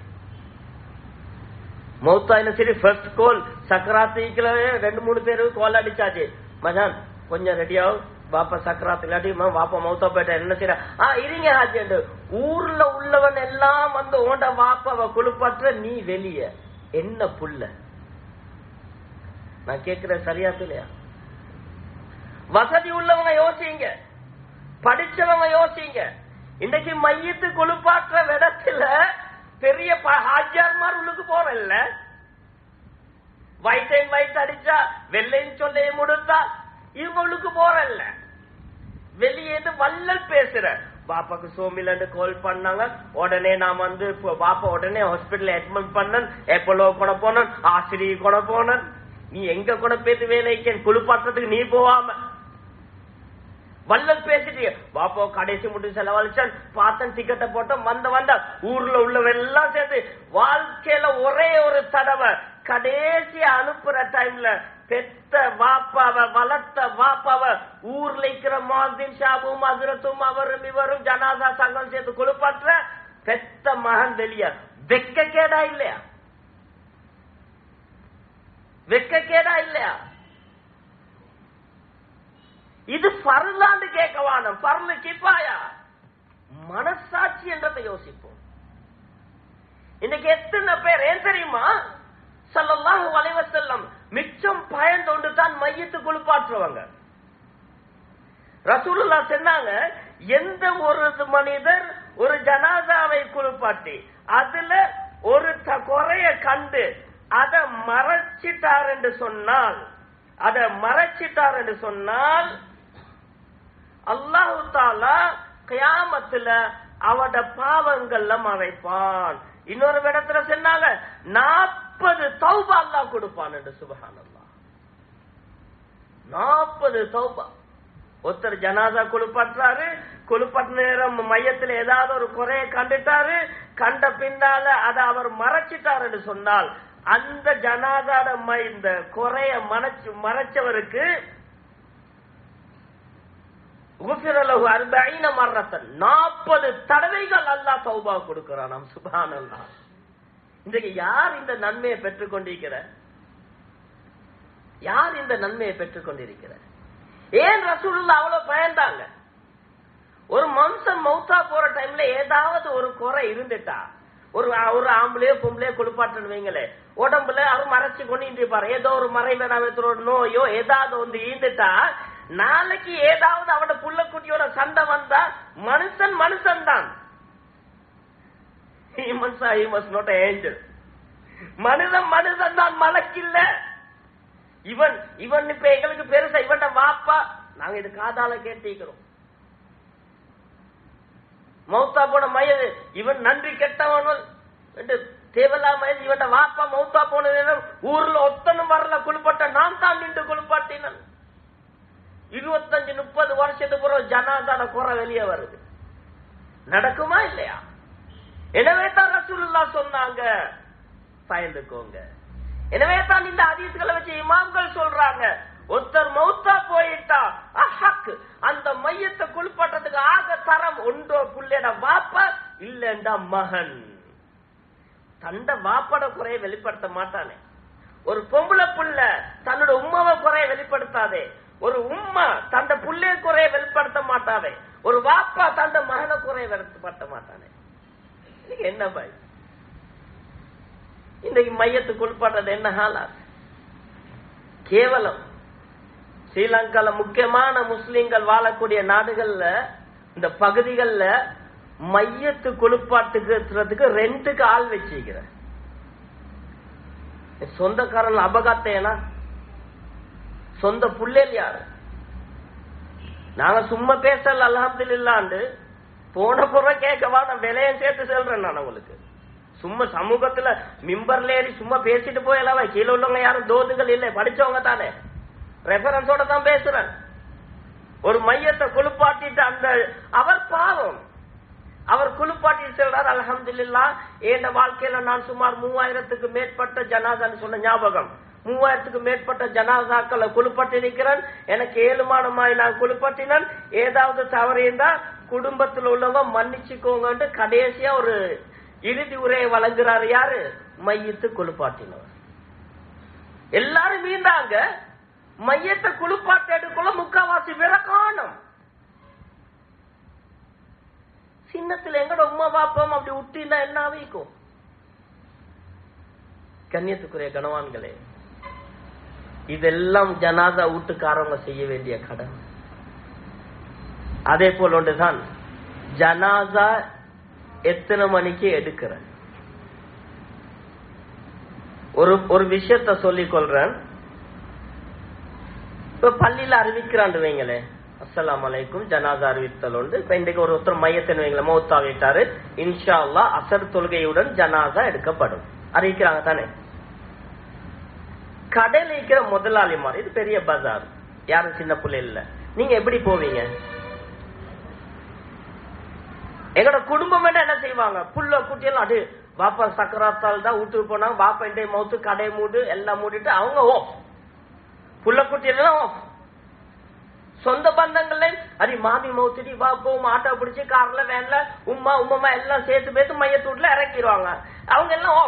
மௌத்தா என்ன சரி ஃபர்ஸ்ட் கோல் சக்கராத்திக்கல ரெண்டு மூணு பேரு கோல் அடிச்சாச்சு. மஜான் கொஞ்சம் ரெடியாகும் பாப்பா சக்கராத்து இல்லாட்டி பாப்பா மௌத்தா போயிட்டா என்ன செய்யற ஆ இருங்க ஹாஜி ஊர்ல உள்ளவன் எல்லாம் வந்து உண்ட பாப்பாவை குளிப்பாற்ற நீ வெளிய. என்ன புள்ள? நான் கேட்கிறேன் சரியா இல்லையா? வசதி உள்ளவங்க யோசிங்க. படிச்சவங்க யோசிங்க. இன்னைக்கு மையத்து குளிப்பாற்ற விடத்துல பெரிய ஹாஜியார்மார் உள்ளுக்கு போறல்ல. இல்ல அண்ட் ஒயிட் அடிச்சா வெள்ளைன்னு சொல்லையே முடுத்தா இவங்களுக்கு போறல்ல. வெளியே வல்லல் பேசுற. பாப்பாக்கு சோமிலன்னு கால் பண்ணாங்க. உடனே நான் வந்து பாப்பா உடனே ஹாஸ்பிட்டல் அட்மிட் பண்ணன். எப்பலோ கொட போனன். ஆசிரியை கொட போனன். நீ எங்க கொட போயிட்டு வேலைக்கு குளிப்பாட்டுறதுக்கு நீ போவாம வல்லல் பேசிட்டு பாப்போ கடைசி முடிச்சு செலவழிச்சான் பார்த்தன் டிக்கெட்டை போட்டோம் வந்த வந்த ஊர்ல உள்ளவெல்லாம் சேர்ந்து வாழ்க்கையில ஒரே ஒரு தடவை கடைசி அனுப்புற டைம்ல பெத்த வாப்பாவ வளர்த்த வாப்பாவ ஊர்ல இருக்கிற மாதின் ஷாபும் அதிரத்தும் அவரும் இவரும் ஜனாதா சங்கம் சேர்த்து குளிப்பாற்ற பெத்த மகன் வெளிய. வெக்க கேடா இல்லையா? வெக்க கேடா இல்லையா? இது பருளாண்டு கேட்க வானம். பருளு கிப்பாயா மனசாட்சி என்றதை யோசிப்போம். இன்னைக்கு எத்தனை பேர் ஏன் தெரியுமா? சல்லல்லாஹு அலைஹி செல்லம் மிச்சம் பயந்தோண்டு தான் மையத்து குளிப்பாற்றுவாங்க. ரசூலுல்லா சொன்னாங்க எந்த ஒரு மனிதர் ஒரு ஜனாதாவை குளிப்பாட்டி அதுல ஒரு குறைய கண்டு அதை மறைச்சிட்டார் என்று சொன்னால் அதை மறைச்சிட்டார் என்று சொன்னால் அல்லாஹு தாலா கயாமத்துல அவட பாவங்கள்ல மறைப்பான். இன்னொரு இடத்துல சொன்னாங்க நாற்பது தௌபா அல்லா கொடுப்பான் என்று சுபஹான் அல்லா நாற்பது தௌபா. ஒருத்தர் ஜனாதா குளிப்பாட்டுறாரு குளிப்பாட்டு நேரம் மையத்துல ஏதாவது ஒரு குறைய கண்டுட்டாரு கண்ட பின்னால அதை அவர் மறைச்சிட்டார் என்று சொன்னால் அந்த ஜனாதாட இந்த குறைய மறைச்சு மறைச்சவருக்கு நாற்பது தடவைகள் அல்லாஹ் சௌபா கொடுக்கிறான் நம் சுபான் அல்லா இன்றைக்கு யார் இந்த நன்மையை பெற்றுக் கொண்டிருக்கிற யார் இந்த நன்மையை பெற்றுக் கொண்டிருக்கிற ஏன் ரசூலுல்லா அவ்வளவு பயந்தாங்க? ஒரு மம்சம் மௌத்தா போற டைம்ல ஏதாவது ஒரு குறை இருந்துட்டா ஒரு ஒரு ஆம்பளையோ பொம்பளையோ குளிப்பாட்டுன்னு வைங்களே உடம்புல அவர் மறைச்சு கொண்டு இருப்பாரு ஏதோ ஒரு மறைவேனாவத்தோட நோயோ ஏதாவது வந்து ஈந்துட்டா நாளைக்கு ஏதாவது அவட புள்ளக்குட்டியோட சண்டை வந்தா மனுஷன் மனுஷன் தான் மனிதன் மனிதன் தான் மலக்கில்ல இவன் இவன் இப்ப எங்களுக்கு பெருசா இவன் வாப்பா நாங்க இது காதால கேட்டிருக்கிறோம் மௌத்தா போன மயது இவன் நன்றி கெட்டவன் தேவலா மயது இவன் வாப்பா மௌத்தா போன ஊர்ல ஒத்தனும் வரல குளிப்பட்ட நான் தான் நின்று குளிப்பாட்டினன். இருபத்தஞ்சு முப்பது வருஷத்துக்கு பிறகு ஜனாதான குறை வெளியே வருது. நடக்குமா இல்லையா? எனவே தான் ரசூலுல்லா சொன்னாங்க. பயந்துக்கோங்க. எனவே தான் இந்த அதிசங்களை வச்சு இமாம்கள் சொல்றாங்க. ஒருத்தர் மௌத்தா போயிட்டா அஹக் அந்த மையத்தை குளிப்பாட்டத்துக்கு ஆக தரம் ஒன்றோ புள்ளேட வாப்ப இல்லண்டா மகன். தண்ட வாப்பட குறைய வெளிப்படுத்த மாட்டானே. ஒரு பொம்பளை புள்ள தன்னோட உம்மவ குறைய வெளிப்படுத்தாதே. ஒரு உம்மா தந்த புள்ளே குறைய வெளிப்படுத்த மாட்டானே. ஒரு வாப்பா தந்த மகனை குறைய வெளிப்படுத்த மாட்டானே. இன்னைக்கு என்ன பாய் இன்னைக்கு மையத்துக்கு உட்படுறது என்ன ஹாலா கேவலம். ஸ்ரீலங்கால முக்கியமான முஸ்லிம்கள் வாழக்கூடிய நாடுகள்ல இந்த பகுதிகள்ல மையத்து குளிப்பாட்டுக்கிறதுக்கு ரெண்டுக்கு ஆள் வச்சுக்கிற சொந்தக்காரன் அபகாத்தேனா சொந்த புள்ளேல் யாரு? நாங்க சும்மா பேசல அலமது இல்லாண்டு போன புற கேட்கவா நான் விலையும் சேர்த்து செல்றேன் நான் உங்களுக்கு. சும்மா சமூகத்துல மிம்பர்ல ஏறி சும்மா பேசிட்டு போயலாம். கீழே உள்ளவங்க யாரும் தோதுகள் இல்லை படிச்சவங்க தானே. ரெஃபரன்ஸோட தான் பேசுறேன். ஒரு மையத்தை குளிப்பாட்டிட்டு அந்த அவர் பாவம். அவர் குளிப்பாட்டி சொல்றார் அலமதுல்லா என் வாழ்க்கையில நான் சுமார் மூவாயிரத்துக்கு மேற்பட்ட ஜனாதான்னு சொன்ன ஞாபகம். மூவாயிரத்துக்கு மேற்பட்ட ஜனாசாக்களை குளிப்பாட்டி எனக்கு ஏழுமானமாய் நான் குளிப்பாட்டினேன் ஏதாவது தவறு இருந்தால் குடும்பத்தில் உள்ளவங்க மன்னிச்சுக்கோங்கன்ட்டு கடைசியா ஒரு இறுதி உரையை வழங்குறாரு யாரு? மையத்து குளிப்பாட்டினவர் எல்லாரும் மீண்டாங்க. மையத்தை குளிப்பாட்ட எடுக்கல முக்காவாசி பேரை காணும். சின்னத்துல எங்கட உமா பாப்பம் அப்படி விட்டினா என்ன வைக்கும் கண்ணியத்துக்குரிய கணவான்களே இதெல்லாம் ஜனாதா வீட்டுக்காரவங்க செய்ய வேண்டிய கடன். அதே போல் ஒன்றுதான் ஜனாதா எத்தனை மணிக்கு எடுக்கிற? ஒரு ஒரு விஷயத்த சொல்லிக் கொள்றேன். இப்ப பள்ளியில அறிவிக்கிறாண்டு வைங்களே. அஸ்லாம் அலைக்கும் ஜனாதா அறிவித்தல் உண்டு. இப்ப இன்றைக்கு ஒரு ஒருத்தர் மையத்தின் வைங்களே மௌத்தா விட்டாரு. இன்ஷா அல்லா அசர் தொழுகையுடன் ஜனாதா எடுக்கப்படும். அறிவிக்கிறாங்க தானே? கடையில் இருக்கிற முதலாளிமார் இது பெரிய பஜார். யாரும் சின்ன பிள்ளை இல்லை. நீங்க எப்படி போவீங்க? எங்களோட குடும்பம் என்ன செய்வாங்க? புள்ள குட்டியெல்லாம் அடு பாப்பா சக்கராத்தால் தான் வீட்டுக்கு போனாங்க. பாப்பா இன்றைய மவுத்து கடை மூடு எல்லாம் மூடிட்டு அவங்க ஓ புள்ள குட்டியெல்லாம் ஓ சொந்த பந்தங்கள்ல அடி மாமி மவுத்துடி வா போம் ஆட்டோ பிடிச்சி கார்ல வேன்ல உம்மா உம்மம்மா எல்லாம் சேர்த்து பேத்து மையத்தூட்ல இறக்கிடுவாங்க அவங்க எல்லாம் ஓ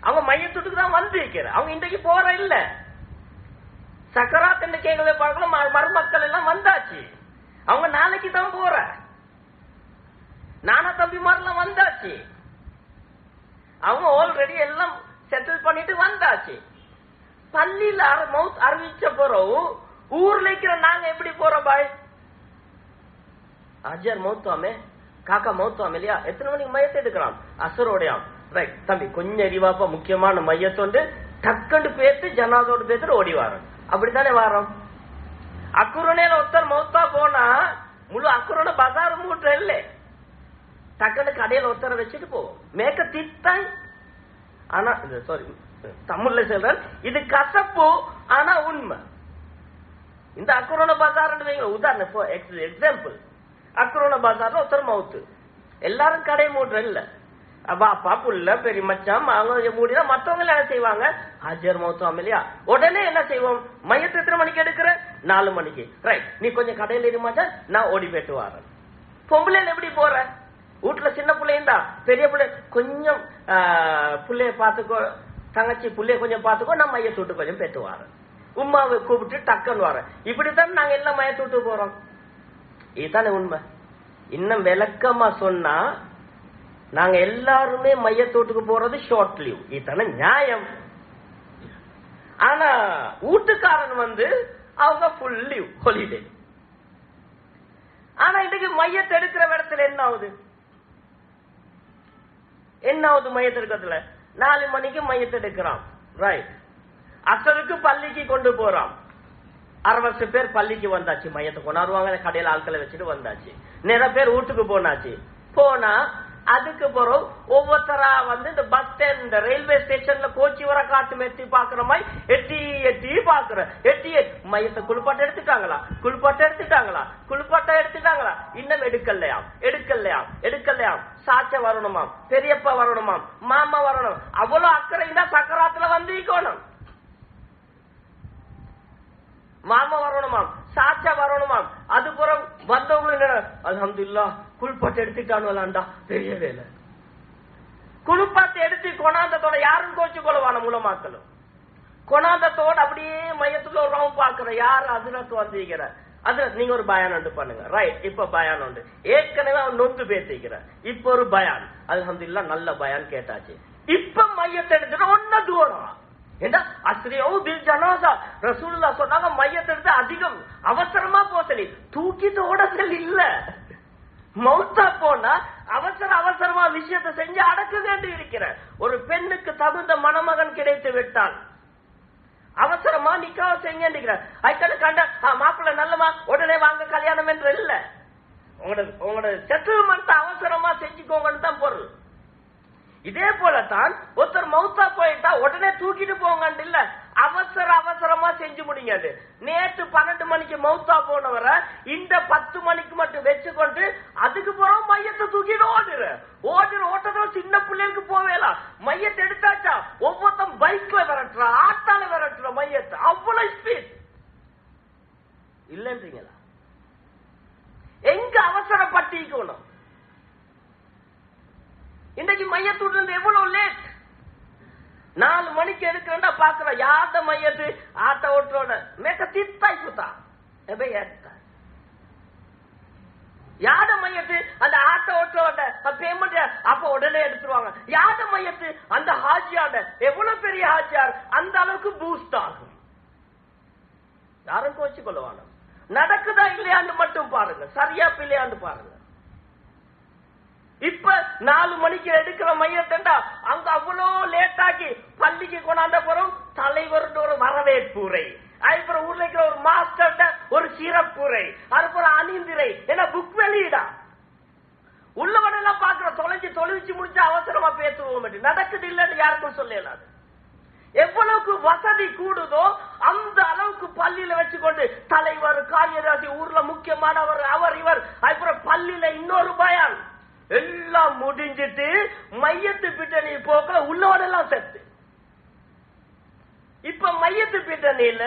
அவங்க மையத்துக்கு தான் வந்து இருக்கிற அவங்க இன்றைக்கு போற இல்ல. சக்கராத் என்று கேட்கவே பார்க்கலாம் மருமக்கள் எல்லாம் வந்தாச்சு. அவங்க நாளைக்கு தான் போற. நானா தம்பிமாரெல்லாம் வந்தாச்சு. அவங்க ஆல்ரெடி எல்லாம் செட்டில் பண்ணிட்டு வந்தாச்சு. பள்ளியில மவுத் அறிவிச்ச பிறகு ஊர்ல இருக்கிற நாங்க எப்படி போறோம் பாய்? அஜர் மௌத்துவாமே காக்கா மௌத்துவாமே இல்லையா? எத்தனை மணிக்கு மையத்தை எடுக்கலாம்? அசரோடையாம். ரைட் தம்பி கொஞ்சம் அறிவாப்பா முக்கியமான மையத்தொண்டு டக்குன்னு பேத்து ஜனாதோடு பேத்துட்டு ஓடி வாரோம் அப்படித்தானே வாரோம்? அக்குரணையில ஒருத்தர் மௌத்தா போனா முழு அக்குரண பசார் மூட்டை இல்லை. டக்குனு கடையில ஒருத்தரை வச்சுட்டு போவோம். மேக்க திட்டாய். ஆனா சாரி தமிழ்ல சொல்றேன். இது கசப்பு ஆனா உண்மை. இந்த அக்குரோன பஜார் உதாரணம் எக்ஸாம்பிள் அக்குரோன பஜார்ல ஒருத்தர் மவுத்து எல்லாரும் கடை மூடுற இல்ல. பாப்பா புள்ள பெரிய மச்சான் அவங்க மூடினா மத்தவங்க என்ன செய்வாங்க? ஹாஜர் மௌத்தம் இல்லையா உடனே என்ன செய்வோம்? மையத்தை எத்தனை மணிக்கு எடுக்கிற? நாலு மணிக்கு. ரைட் நீ கொஞ்சம் கடையில இருமாச்சா நான் ஓடி போயிட்டு வரேன். பொம்பளைல எப்படி போற? வீட்டுல சின்ன பிள்ளைந்தா பெரிய பிள்ளை கொஞ்சம் பிள்ளைய பாத்துக்கோ தங்கச்சி பிள்ளைய கொஞ்சம் பாத்துக்கோ நான் மையத்தை விட்டு கொஞ்சம் பேத்து வரேன். உமாவை கூப்பிட்டு டக்குன்னு வரேன். இப்படித்தான் நாங்க எல்லாம் மையத்தை விட்டு போறோம். இதுதானே உண்மை. இன்னும் விளக்கமா சொன்னா நாங்க எல்லாருமே மையத்தோட்டுக்கு போறது ஷார்ட் லீவ் இத்தனை நியாயம். ஆனா வீட்டுக்காரன் வந்து அவங்க ஃபுல் லீவ் ஹாலிடே ஆனா இன்னைக்கு மையத்தை எடுக்கிற இடத்துல என்ன ஆகுது? என்ன ஆகுது மையத்தை எடுக்கிறதுல? நாலு மணிக்கு மையத்தை எடுக்கிறான். ரைட் அசருக்கு பள்ளிக்கு கொண்டு போறான். அறுபது பேர் பள்ளிக்கு வந்தாச்சு. மையத்தை கொண்டாடுவாங்க கடையில ஆட்களை வச்சுட்டு வந்தாச்சு. நிறைய பேர் வீட்டுக்கு போனாச்சு. போனா அதுக்கு பிறகு ஒவ்வொருத்தரா வந்து இந்த பஸ் ஸ்டாண்ட் இந்த ரயில்வே ஸ்டேஷன்ல கோச்சி வர காட்டு எட்டி பாக்குற மாதிரி எட்டி எட்டி பாக்குற. எட்டி மையத்தை குளிப்பாட்ட எடுத்துட்டாங்களா? குளிப்பாட்ட எடுத்துட்டாங்களா? குளிப்பாட்ட எடுத்துட்டாங்களா? இன்னும் எடுக்கலையாம். எடுக்கலையாம். எடுக்கலையாம். சாச்ச வரணுமாம். பெரியப்பா வரணுமாம். மாமா வரணும். அவ்வளவு அக்கறை தான் சக்கராத்துல வந்து இருக்கணும் மாமா வரணுமாம் சாச்சா வரணுமாம். அது வந்தவங்களும் வந்தவங்க அலமதுல்லா குளிப்பாட்டு எடுத்துட்டானுலாண்டா பெரிய வேலை. குளிப்பாட்டு எடுத்து கொணாந்தத்தோட யாரும் கோச்சு கொள்ளவான மூலமாக்கலும் கொணாந்தத்தோட அப்படியே மையத்துல ஒரு ரவுண்ட் பாக்குற யார் அதிரத்து வந்திருக்கிற? அது நீங்க ஒரு பயான் உண்டு பண்ணுங்க. ரைட் இப்ப பயான் உண்டு. ஏற்கனவே அவன் நொந்து பேசிக்கிற இப்ப ஒரு பயான். அலமதுல்லா நல்ல பயான் கேட்டாச்சு. இப்ப மையத்தை எடுத்துட்டு ஒன்ன தூரம். ரசூலுல்லா சொன்னாங்க மையத்தை எடுத்து அதிகம் அவசரமா போசலி தூக்கிட்டு ஓடசல் இல்ல. மௌத்தா போனா அவசர அவசரமா விஷயத்தை செஞ்சு அடக்க வேண்டி இருக்கிற. ஒரு பெண்ணுக்கு தகுந்த மணமகன் கிடைத்து விட்டான். அவசரமா நிக்காவ செய்ய அதுக்கான கண்ட மாப்பிள்ள நல்லமா உடனே வாங்க கல்யாணம் என்று இல்ல. உங்களோட உங்களோட செட்டில்மெண்ட் அவசரமா செஞ்சுக்கோங்கன்னு தான் பொருள். இதே போலத்தான் ஒருத்தர் மௌத்தா போயிட்டா உடனே தூக்கிட்டு போங்கன்னு இல்ல. அவசர அவசரமா செஞ்சு முடியாது. நேற்று பன்னெண்டு மணிக்கு மௌத்தா போனவரை இந்த பத்து மணிக்கு மட்டும் வச்சுக்கொண்டு அதுக்கு பிறகு மையத்தை தூக்கிட்டு ஓடுற. ஓடுற ஓட்டத்துல சின்ன பிள்ளைகளுக்கு போவேலாம் மையத்தை எடுத்தாச்சா? ஒவ்வொருத்தன் பைக்ல விரட்டுற ஆட்டால விரட்டுற மையத்தை. அவ்வளவு ஸ்பீட் இல்லன்றீங்களா எங்க அவசரப்பட்டிக்கணும் இன்னைக்கு மையத்தூட்டு இருந்து எவ்வளவு லேட் நாலு மணிக்கு எடுக்கிறேன்டா பாக்குற யாத மையத்து ஆட்ட ஓட்டுறோட மேக்க தித்தாய் குத்தா எபை ஏத்தா? யாத மையத்து அந்த ஆட்ட ஓட்டோட பேமெண்ட் அப்ப உடனே எடுத்துருவாங்க. யாத மையத்து அந்த ஹாஜியாட எவ்வளவு பெரிய ஹாஜியார்? அந்த அளவுக்கு பூஸ்ட் ஆகும். யாரும் கோச்சு கொள்ளுவாங்க நடக்குதா இல்லையான்னு மட்டும் பாருங்க. சரியா இல்லையான்னு பாருங்க. இப்ப நாலு மணிக்கு எடுக்கிற மையத்தண்டா அங்க அவ்வளோ லேட்டாக்கி பள்ளிக்கு கொண்டாந்த பிறகு தலைவருடைய ஒரு வரவேற்புரை. அதுக்கப்புறம் ஊர்ல இருக்கிற ஒரு மாஸ்டர்ட ஒரு சிறப்புரை. அதுக்கப்புறம் அணிந்திரை. என்ன புக் வெளியிடா. உள்ளவனெல்லாம் பாக்குற தொலைஞ்சு தொலைச்சு முடிச்சு அவசரமா பேசுவோம் நடக்குது இல்லைன்னு யாருக்கும் சொல்லலாது எவ்வளவுக்கு வசதி கூடுதோ அந்த அளவுக்கு பள்ளியில வச்சுக்கொண்டு தலைவர் காரியராசி ஊர்ல முக்கியமானவர் அவர் இவர் அதுக்கப்புறம் பள்ளியில இன்னொரு பயான். எல்லாம் முடிஞ்சிட்டு மையத்து பிட்டணி போக்க உள்ளோட எல்லாம் செத்து இப்ப மையத்து பிட்டணியில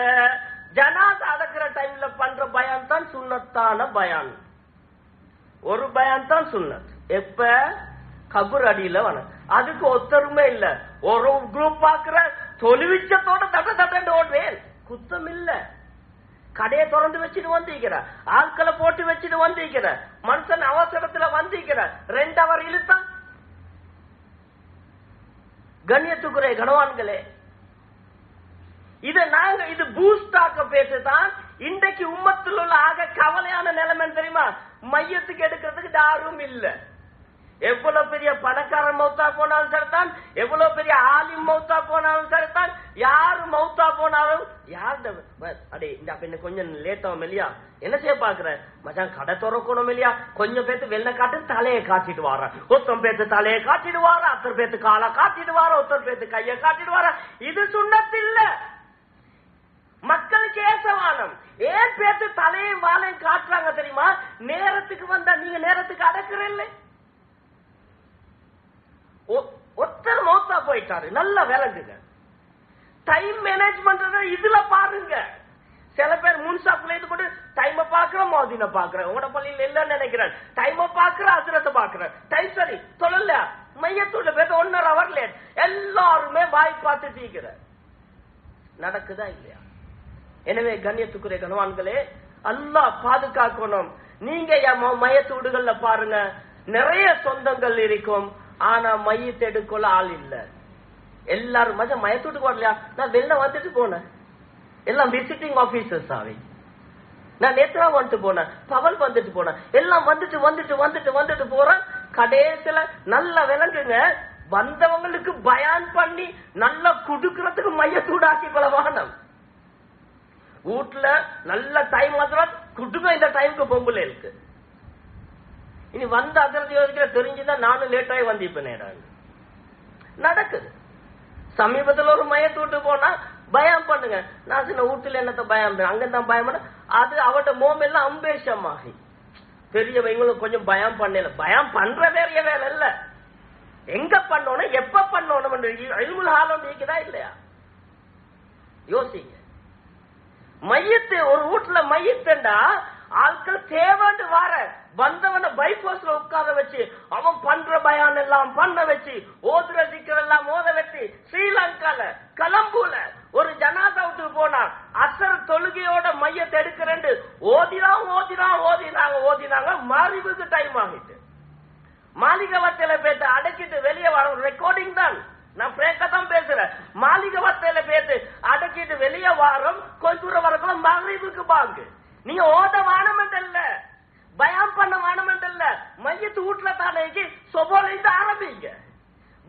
ஜனாத அடக்கிற டைம்ல பண்ற பயான் தான் சுண்ணத்தான பயான். ஒரு பயான் தான் சுண்ணத். எப்ப? கபூர் அடியில வன அதுக்கு ஒத்தருமே இல்ல. ஒரு குரூப் பாக்குற தொழுவிச்சத்தோட தட்ட தட்டண்டு ஓடுவேன். குத்தம் இல்லை கடையை திறந்து வச்சுட்டு வந்திருக்கிற ஆட்களை போட்டு வச்சுட்டு வந்திருக்கிற மனுஷன் அவசரத்துல வந்திருக்கிற ரெண்டு அவர் இழுத்தான். கண்ணியத்துக்குறை கணவான்களே இத நாங்க இது பூஸ்ட் ஆக்க பேசுதான் இன்றைக்கு உம்மத்தில் உள்ள ஆக கவலையான நிலைமை தெரியுமா? மையத்துக்கு எடுக்கிறதுக்கு யாரும் இல்ல. எவ்வளவு பெரிய பணக்காரன் மௌத்தா போனாலும் சரிதான் எவ்வளவு பெரிய ஆலிம் மௌத்தா போனாலும் சரிதான் யாரு மௌத்தா போனாலும் யார் அடே இந்த பெண்ணு கொஞ்சம் லேட் ஆகும் இல்லையா? என்ன செய்ய பாக்குற மச்சான் கடை திறக்கணும் இல்லையா? கொஞ்சம் பேத்து வெள்ளை காட்டு தலையை காட்டிட்டு வார. ஒருத்தன் பேத்து தலையை காட்டிட்டு வார அத்தர் பேத்து காலை காட்டிட்டு வார ஒருத்தர் பேத்து கையை காட்டிட்டு வார. இது சுண்ணத்தில்லை. மக்களுக்கு ஏசவானம் ஏன் பேத்து தலையும் வாழையும் காட்டுறாங்க தெரியுமா? நேரத்துக்கு வந்தா நீங்க நேரத்துக்கு அடக்குற இல்லை ஒருத்தர் மௌத்தா போயிட்டாரு. நல்லா விளங்குங்க டைம் மேனேஜ்மெண்ட் இதுல பாருங்க. சில பேர் முன்சாப்புல இது கூட டைம் பாக்குற மோதின பாக்குறேன் உங்களோட பள்ளியில இல்லன்னு நினைக்கிறேன் டைம் பாக்குற அதிரத்தை பாக்குறேன் டைம் சரி சொல்லல. மையத்துள்ள பேர் ஒன்னரை அவர் லேட் எல்லாருமே வாய் பார்த்து தீக்கிற நடக்குதா இல்லையா? எனவே கண்ணியத்துக்குரிய கனவான்களே அல்லா பாதுகாக்கணும். நீங்க மையத்து வீடுகள்ல பாருங்க. நிறைய சொந்தங்கள் இருக்கும். ஆனா மையத்தை எடுக்கல ஆள் இல்ல. எல்லாரும் மச்சா மயத்துட்டுக்கு வரலையா நான் வெளில வந்துட்டு போனேன். எல்லாம் விசிட்டிங் ஆபீசர்ஸ் ஆவே. நான் நேத்ரா வந்துட்டு போனேன். பவல் வந்துட்டு போனேன். எல்லாம் வந்துட்டு வந்துட்டு வந்துட்டு வந்துட்டு போறேன். கடைசியில நல்லா விளங்குங்க வந்தவங்களுக்கு பயான் பண்ணி நல்லா குடுக்கறதுக்கு மையத்தூடாக்கி பலவானம் வீட்டுல நல்ல டைம் மாத்திரம் குடுக்க இந்த டைமுக்கு பொம்பளை இருக்கு. இனி வந்த அதிரதி யோசிக்கிற தெரிஞ்சுதான் நானும் லேட்டாகி ஆகி நடக்குது. சமீபத்துல ஒரு மையத்தை விட்டு போனா பயம் பண்ணுங்க. நான் சின்ன வீட்டுல என்னத்த பயம்? அங்கதான் பயம் பண்ண. அது அவட்ட மோமெல்லாம் அம்பேஷமாகி. பெரியவங்களும் கொஞ்சம் பயம் பண்ணல. பயம் பண்ற வேறைய வேலை இல்ல. எங்க பண்ணணும் எப்ப பண்ணணும் இல்முல் ஹாலம் நீக்குதா இல்லையா? யோசிங்க. மையத்து ஒரு வீட்டுல மையத்துண்டா ஆட்கள் தேவைன்னு வார. வந்தவனை பைபாஸ்ல உட்கார வச்சு அவன் பண்ற பயான் எல்லாம் பண்ண வச்சு ஓதுற சிக்கர் எல்லாம் ஓத வச்சு ஸ்ரீலங்கால கலம்பூல ஒரு ஜனாதா விட்டு போனா அசர் தொழுகையோட மையத்தை எடுக்கிறேன் ஓதினான் ஓதினான் ஓதினாங்க ஓதினாங்க மறிவுக்கு டைம் ஆகிட்டு. மாளிகவத்தையில பேத்து அடக்கிட்டு வெளியே வர ரெக்கார்டிங் தான். நான் பிரேக்க தான் பேசுறேன். மாளிகவத்தையில பேத்து அடக்கிட்டு வெளியே வாரம் கொஞ்ச தூரம் வரக்குள்ள மகரிபுக்கு பாங்கு. நீங்க ஓத வானமெண்ட் பயம் பண்ண வேணுமென்றல்ல மையத்து வீட்டுல தானேக்கு சொபோல ஆரம்பிங்க.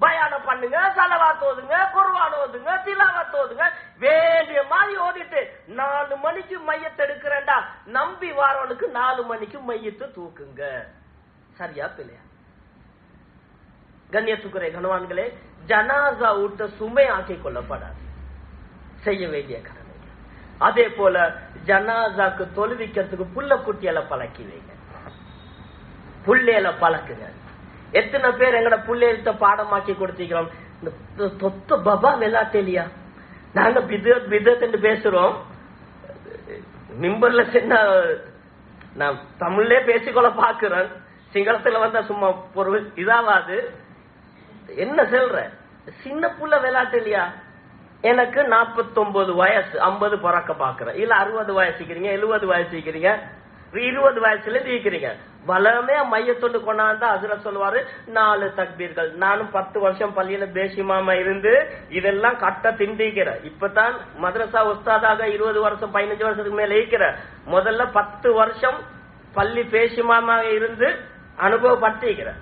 பயானம் பண்ணுங்க சலவா தோதுங்க குர்வான் ஓதுங்க திலாவா தோதுங்க வேண்டிய மாதிரி ஓதிட்டு நாலு மணிக்கு மையத்தை எடுக்கிறேன்டா. நம்பி வாரவனுக்கு நாலு மணிக்கு மையத்தை தூக்குங்க. சரியா பிள்ளையா? கண்ணியத்துக்குறை கனவான்களே ஜனாசா விட்ட சுமை ஆக்கிக் கொள்ளப்படாது. செய்ய வேண்டிய கடமை அதே போல ஜனாசாக்கு தொழுவிக்கிறதுக்கு புள்ள குட்டியால பழக்கி வைங்க புள்ளையில பழக்குங்க. எத்தனை பேர் எங்கட புள்ளைகிட்ட பாடமாக்கி கொடுத்திக்கிறோம்? இந்த தொத்த பபா விளாட்டேலியா நாங்க பிதத் பிதத் பேசுறோம். மிம்பர்ல சின்ன நான் தமிழ்லே பேசிக்கொள்ள பாக்குறேன். சிங்களத்துல வந்தா சும்மா பொருள் இதாவாது. என்ன சொல்ற? சின்ன புள்ள விளையாட்டு இல்லையா? எனக்கு நாற்பத்தொன்பது வயசு ஐம்பது பிறக்க பாக்குறேன் இல்ல அறுபது வயசுக்கிறீங்க எழுபது வயசுக்கிறீங்க இருபது வயசுல இருக்கிறீங்க வளமே மையத்தொண்டு கொண்டாந்தா அதுல சொல்லுவாரு நாலு தக்பீர்கள். நானும் பத்து வருஷம் பள்ளியில பேசிமாம இருந்து இதெல்லாம் கட்ட திண்டிக்கிறேன். இப்பதான் மதரசா உஸ்தாதாக இருபது வருஷம் பதினஞ்சு வருஷத்துக்கு மேல இருக்கிற. முதல்ல பத்து வருஷம் பள்ளி பேசிமாமாக இருந்து அனுபவப்படுத்திக்கிறேன்.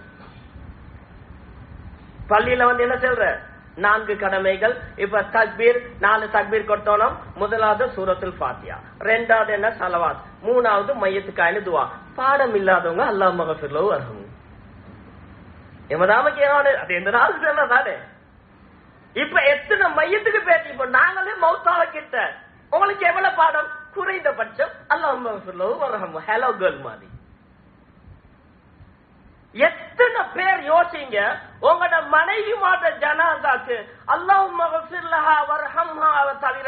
பள்ளியில வந்து என்ன சொல்ற? நான்கு கடமைகள். இப்ப தக்பீர் நாலு தக்பீர் கொடுத்தோம் முதலாவது சூரத்துல் பாத்தியா ரெண்டாவது என்ன? சலவாத். மூணாவது மையத்துக்காயின்னு துவா. பாடம் இல்லாதவங்க அல்லாஹ் மகஃபிர்லோ வரும் எமதாம கேவானு அது எந்த நாள் தானே. இப்ப எத்தனை மையத்துக்கு பேசி? இப்ப நாங்களே மௌத்தால கிட்ட. உங்களுக்கு எவ்வளவு பாடம்? குறைந்தபட்சம் அல்லாஹ் மகஃபிர்லோ வரும் ஹலோ கேர்ள் மாதிரி. எத்தனை பேர் யோசிங்க உங்களோட மனைவி மாத ஜனாதாக்கு அல்லாஹ் மகஃபிர்லஹா தவிர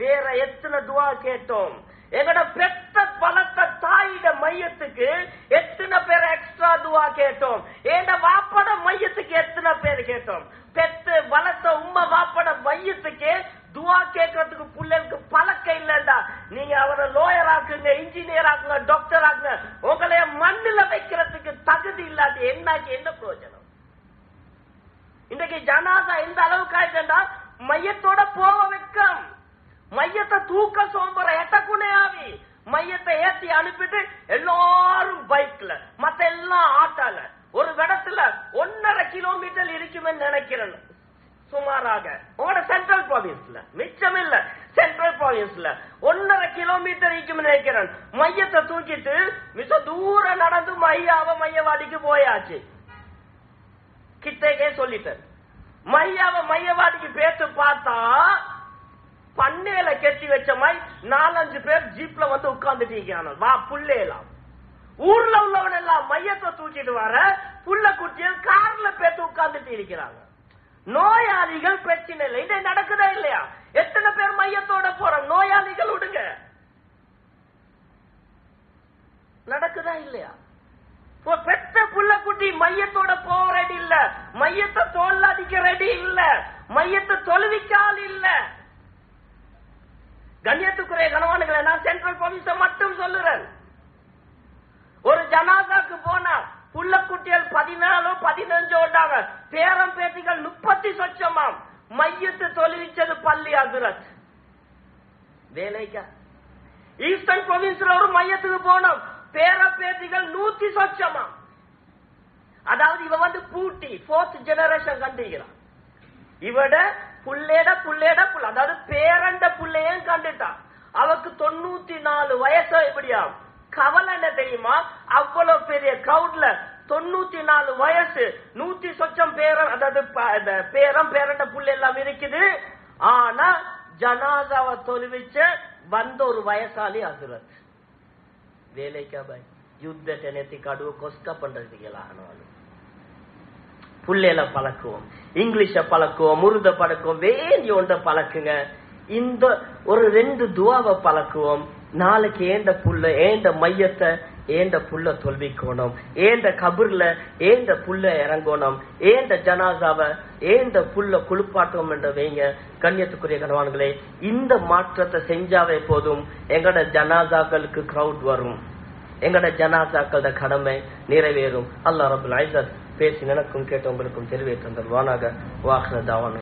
வேற எத்தனை துவா கேட்டோம். எங்கட பெத்த பலத்த தாயிட மையத்துக்கு எத்தனை பேர் எக்ஸ்ட்ரா துவா கேட்டோம். எங்க வாப்பட மையத்துக்கு எத்தனை பேர் கேட்டோம். பெத்து பலத்த உம்ம வாப்பட மையத்துக்கு துவா கேட்கறதுக்கு பிள்ளைகளுக்கு பழக்கம் இல்லைடா நீங்க அவரை லோயர் ஆக்குங்க இன்ஜினியர் ஆக்குங்க டாக்டர் ஆக்குங்க உங்களைய மண்ணுல வைக்கிறதுக்கு தகுதி இல்லாத என்னாச்சு என்ன பிரயோஜனம்? இன்னைக்கு ஜனாதா எந்த அளவுக்கு ஆயிட்டா மையத்தோட போக வைக்கம். மையத்தை தூக்க சோம்புற எட்டக்குனே மையத்தை ஏத்தி அனுப்பிட்டு எல்லாரும் பைக்ல மத்த எல்லாம் ஆட்டால. ஒரு இடத்துல ஒன்னரை கிலோமீட்டர் இருக்குமே நினைக்கிறேன். சுமாராக உங்களோட சென்ட்ரல் ப்ராவின்ஸ்ல மிச்சம் இல்ல சென்ட்ரல் ப்ராவின்ஸ்ல ஒன்னரை கிலோமீட்டர் இருக்கும் நினைக்கிறேன். மையத்தை தூக்கிட்டு மிக தூரம் நடந்து மையாவ மையவாடிக்கு போயாச்சு. கிட்டேக்கே சொல்லிட்டேன். மையாவ மையவாடிக்கு பேத்து பார்த்தா பண்ணையில கெட்டி வச்ச மாதிரி நாலஞ்சு பேர் ஜீப்ல வந்து உட்கார்ந்துட்டு வா புள்ளேலாம் ஊர்ல உள்ளவன் எல்லாம் மையத்தை தூக்கிட்டு வர புள்ள குட்டியல் கார்ல பேத்து உட்கார்ந்துட்டு இருக்கிறாங்க. நோயாளிகள் பிரச்சனை இல்லை இது நடக்குதா இல்லையா? எத்தனை பேர் மையத்தோட போறோம்? நோயாளிகள் விடுங்க. நடக்குதா இல்லையா? பெத்த புள்ள குட்டி மையத்தோட போக ரெடி இல்ல. மையத்தை தோல்ல அடிக்க ரெடி இல்ல. மையத்தை தொழுவிக்கால் இல்ல. கண்ணியத்துக்குரிய கனவானுகளை நான் சென்ட்ரல் போலீஸ மட்டும் சொல்லுறேன் ஒரு ஜனாதாக்கு போனா புள்ள குட்டிகள் பதினாலோ பதினஞ்சோ ஓட்டாங்க பேரம் பேத்திகள் முப்பத்தி சொச்சமாம். மையத்து தொழுவிச்சது பள்ளி அசுரத். வேலைக்கா. ஈஸ்டர்ன் ப்ரொவின்ஸ்ல ஒரு மையத்துக்கு போனோம். பேர பேத்திகள் நூத்தி சொச்சமா அதாவது இவ வந்து பூட்டி போர்த் ஜெனரேஷன் கண்டிக்கிறான். இவட புள்ளேட புள்ளேட புள்ள. அதாவது பேரண்ட புள்ளையும் கண்டுட்டான் அவக்கு தொண்ணூத்தி நாலு வயசு எப்படியா கவலை என்ன தெரியுமா? அவ்வளவு பெரிய கிரௌட்ல தொண்ணூத்தி நாலு வயசு. நூத்தி சொச்சம் பேரன் அதாவது பேரம் பேரண்ட புள்ள எல்லாம் இருக்குது. ஆனா ஜனாதாவை தொழுவிச்ச வந்த ஒரு வயசாளி அசுரத் வேலைக்கா பாய் யுத்தத்தை நேத்தி கடுவ கொஸ்கா பண்றதுக்கு ஆனாலும். புள்ளையில பழக்குவோம் இங்கிலீஷ பழக்குவோம் முருத பழக்குவோம் வேண்டிய ஒன்ற பழக்குங்க. இந்த ஒரு ரெண்டு துவாவை பழக்குவோம். நாளைக்கு ஏண்ட புள்ள ஏண்ட மையத்தை ஏந்த புள்ள தொல்விக்கணும் ஏந்த கபர்ல ஏந்த புள்ள இறங்கணும் ஏந்த ஜனாசாவை ஏண்ட புள்ள குளிப்பாட்டோம் என்ற வைங்க. கண்ணியத்துக்குரிய கணவான்களே இந்த மாற்றத்தை செஞ்சாவே போதும். எங்கட ஜனாசாக்களுக்கு கிரவுட் வரும். எங்கட ஜனாசாக்களோட கடமை நிறைவேறும். அல்லாஹ் ரபுல் ஐசத் பேசி எனக்கும் கேட்டவங்களுக்கும் தெளிவே தந்தல்வானாக வாகன தாவான.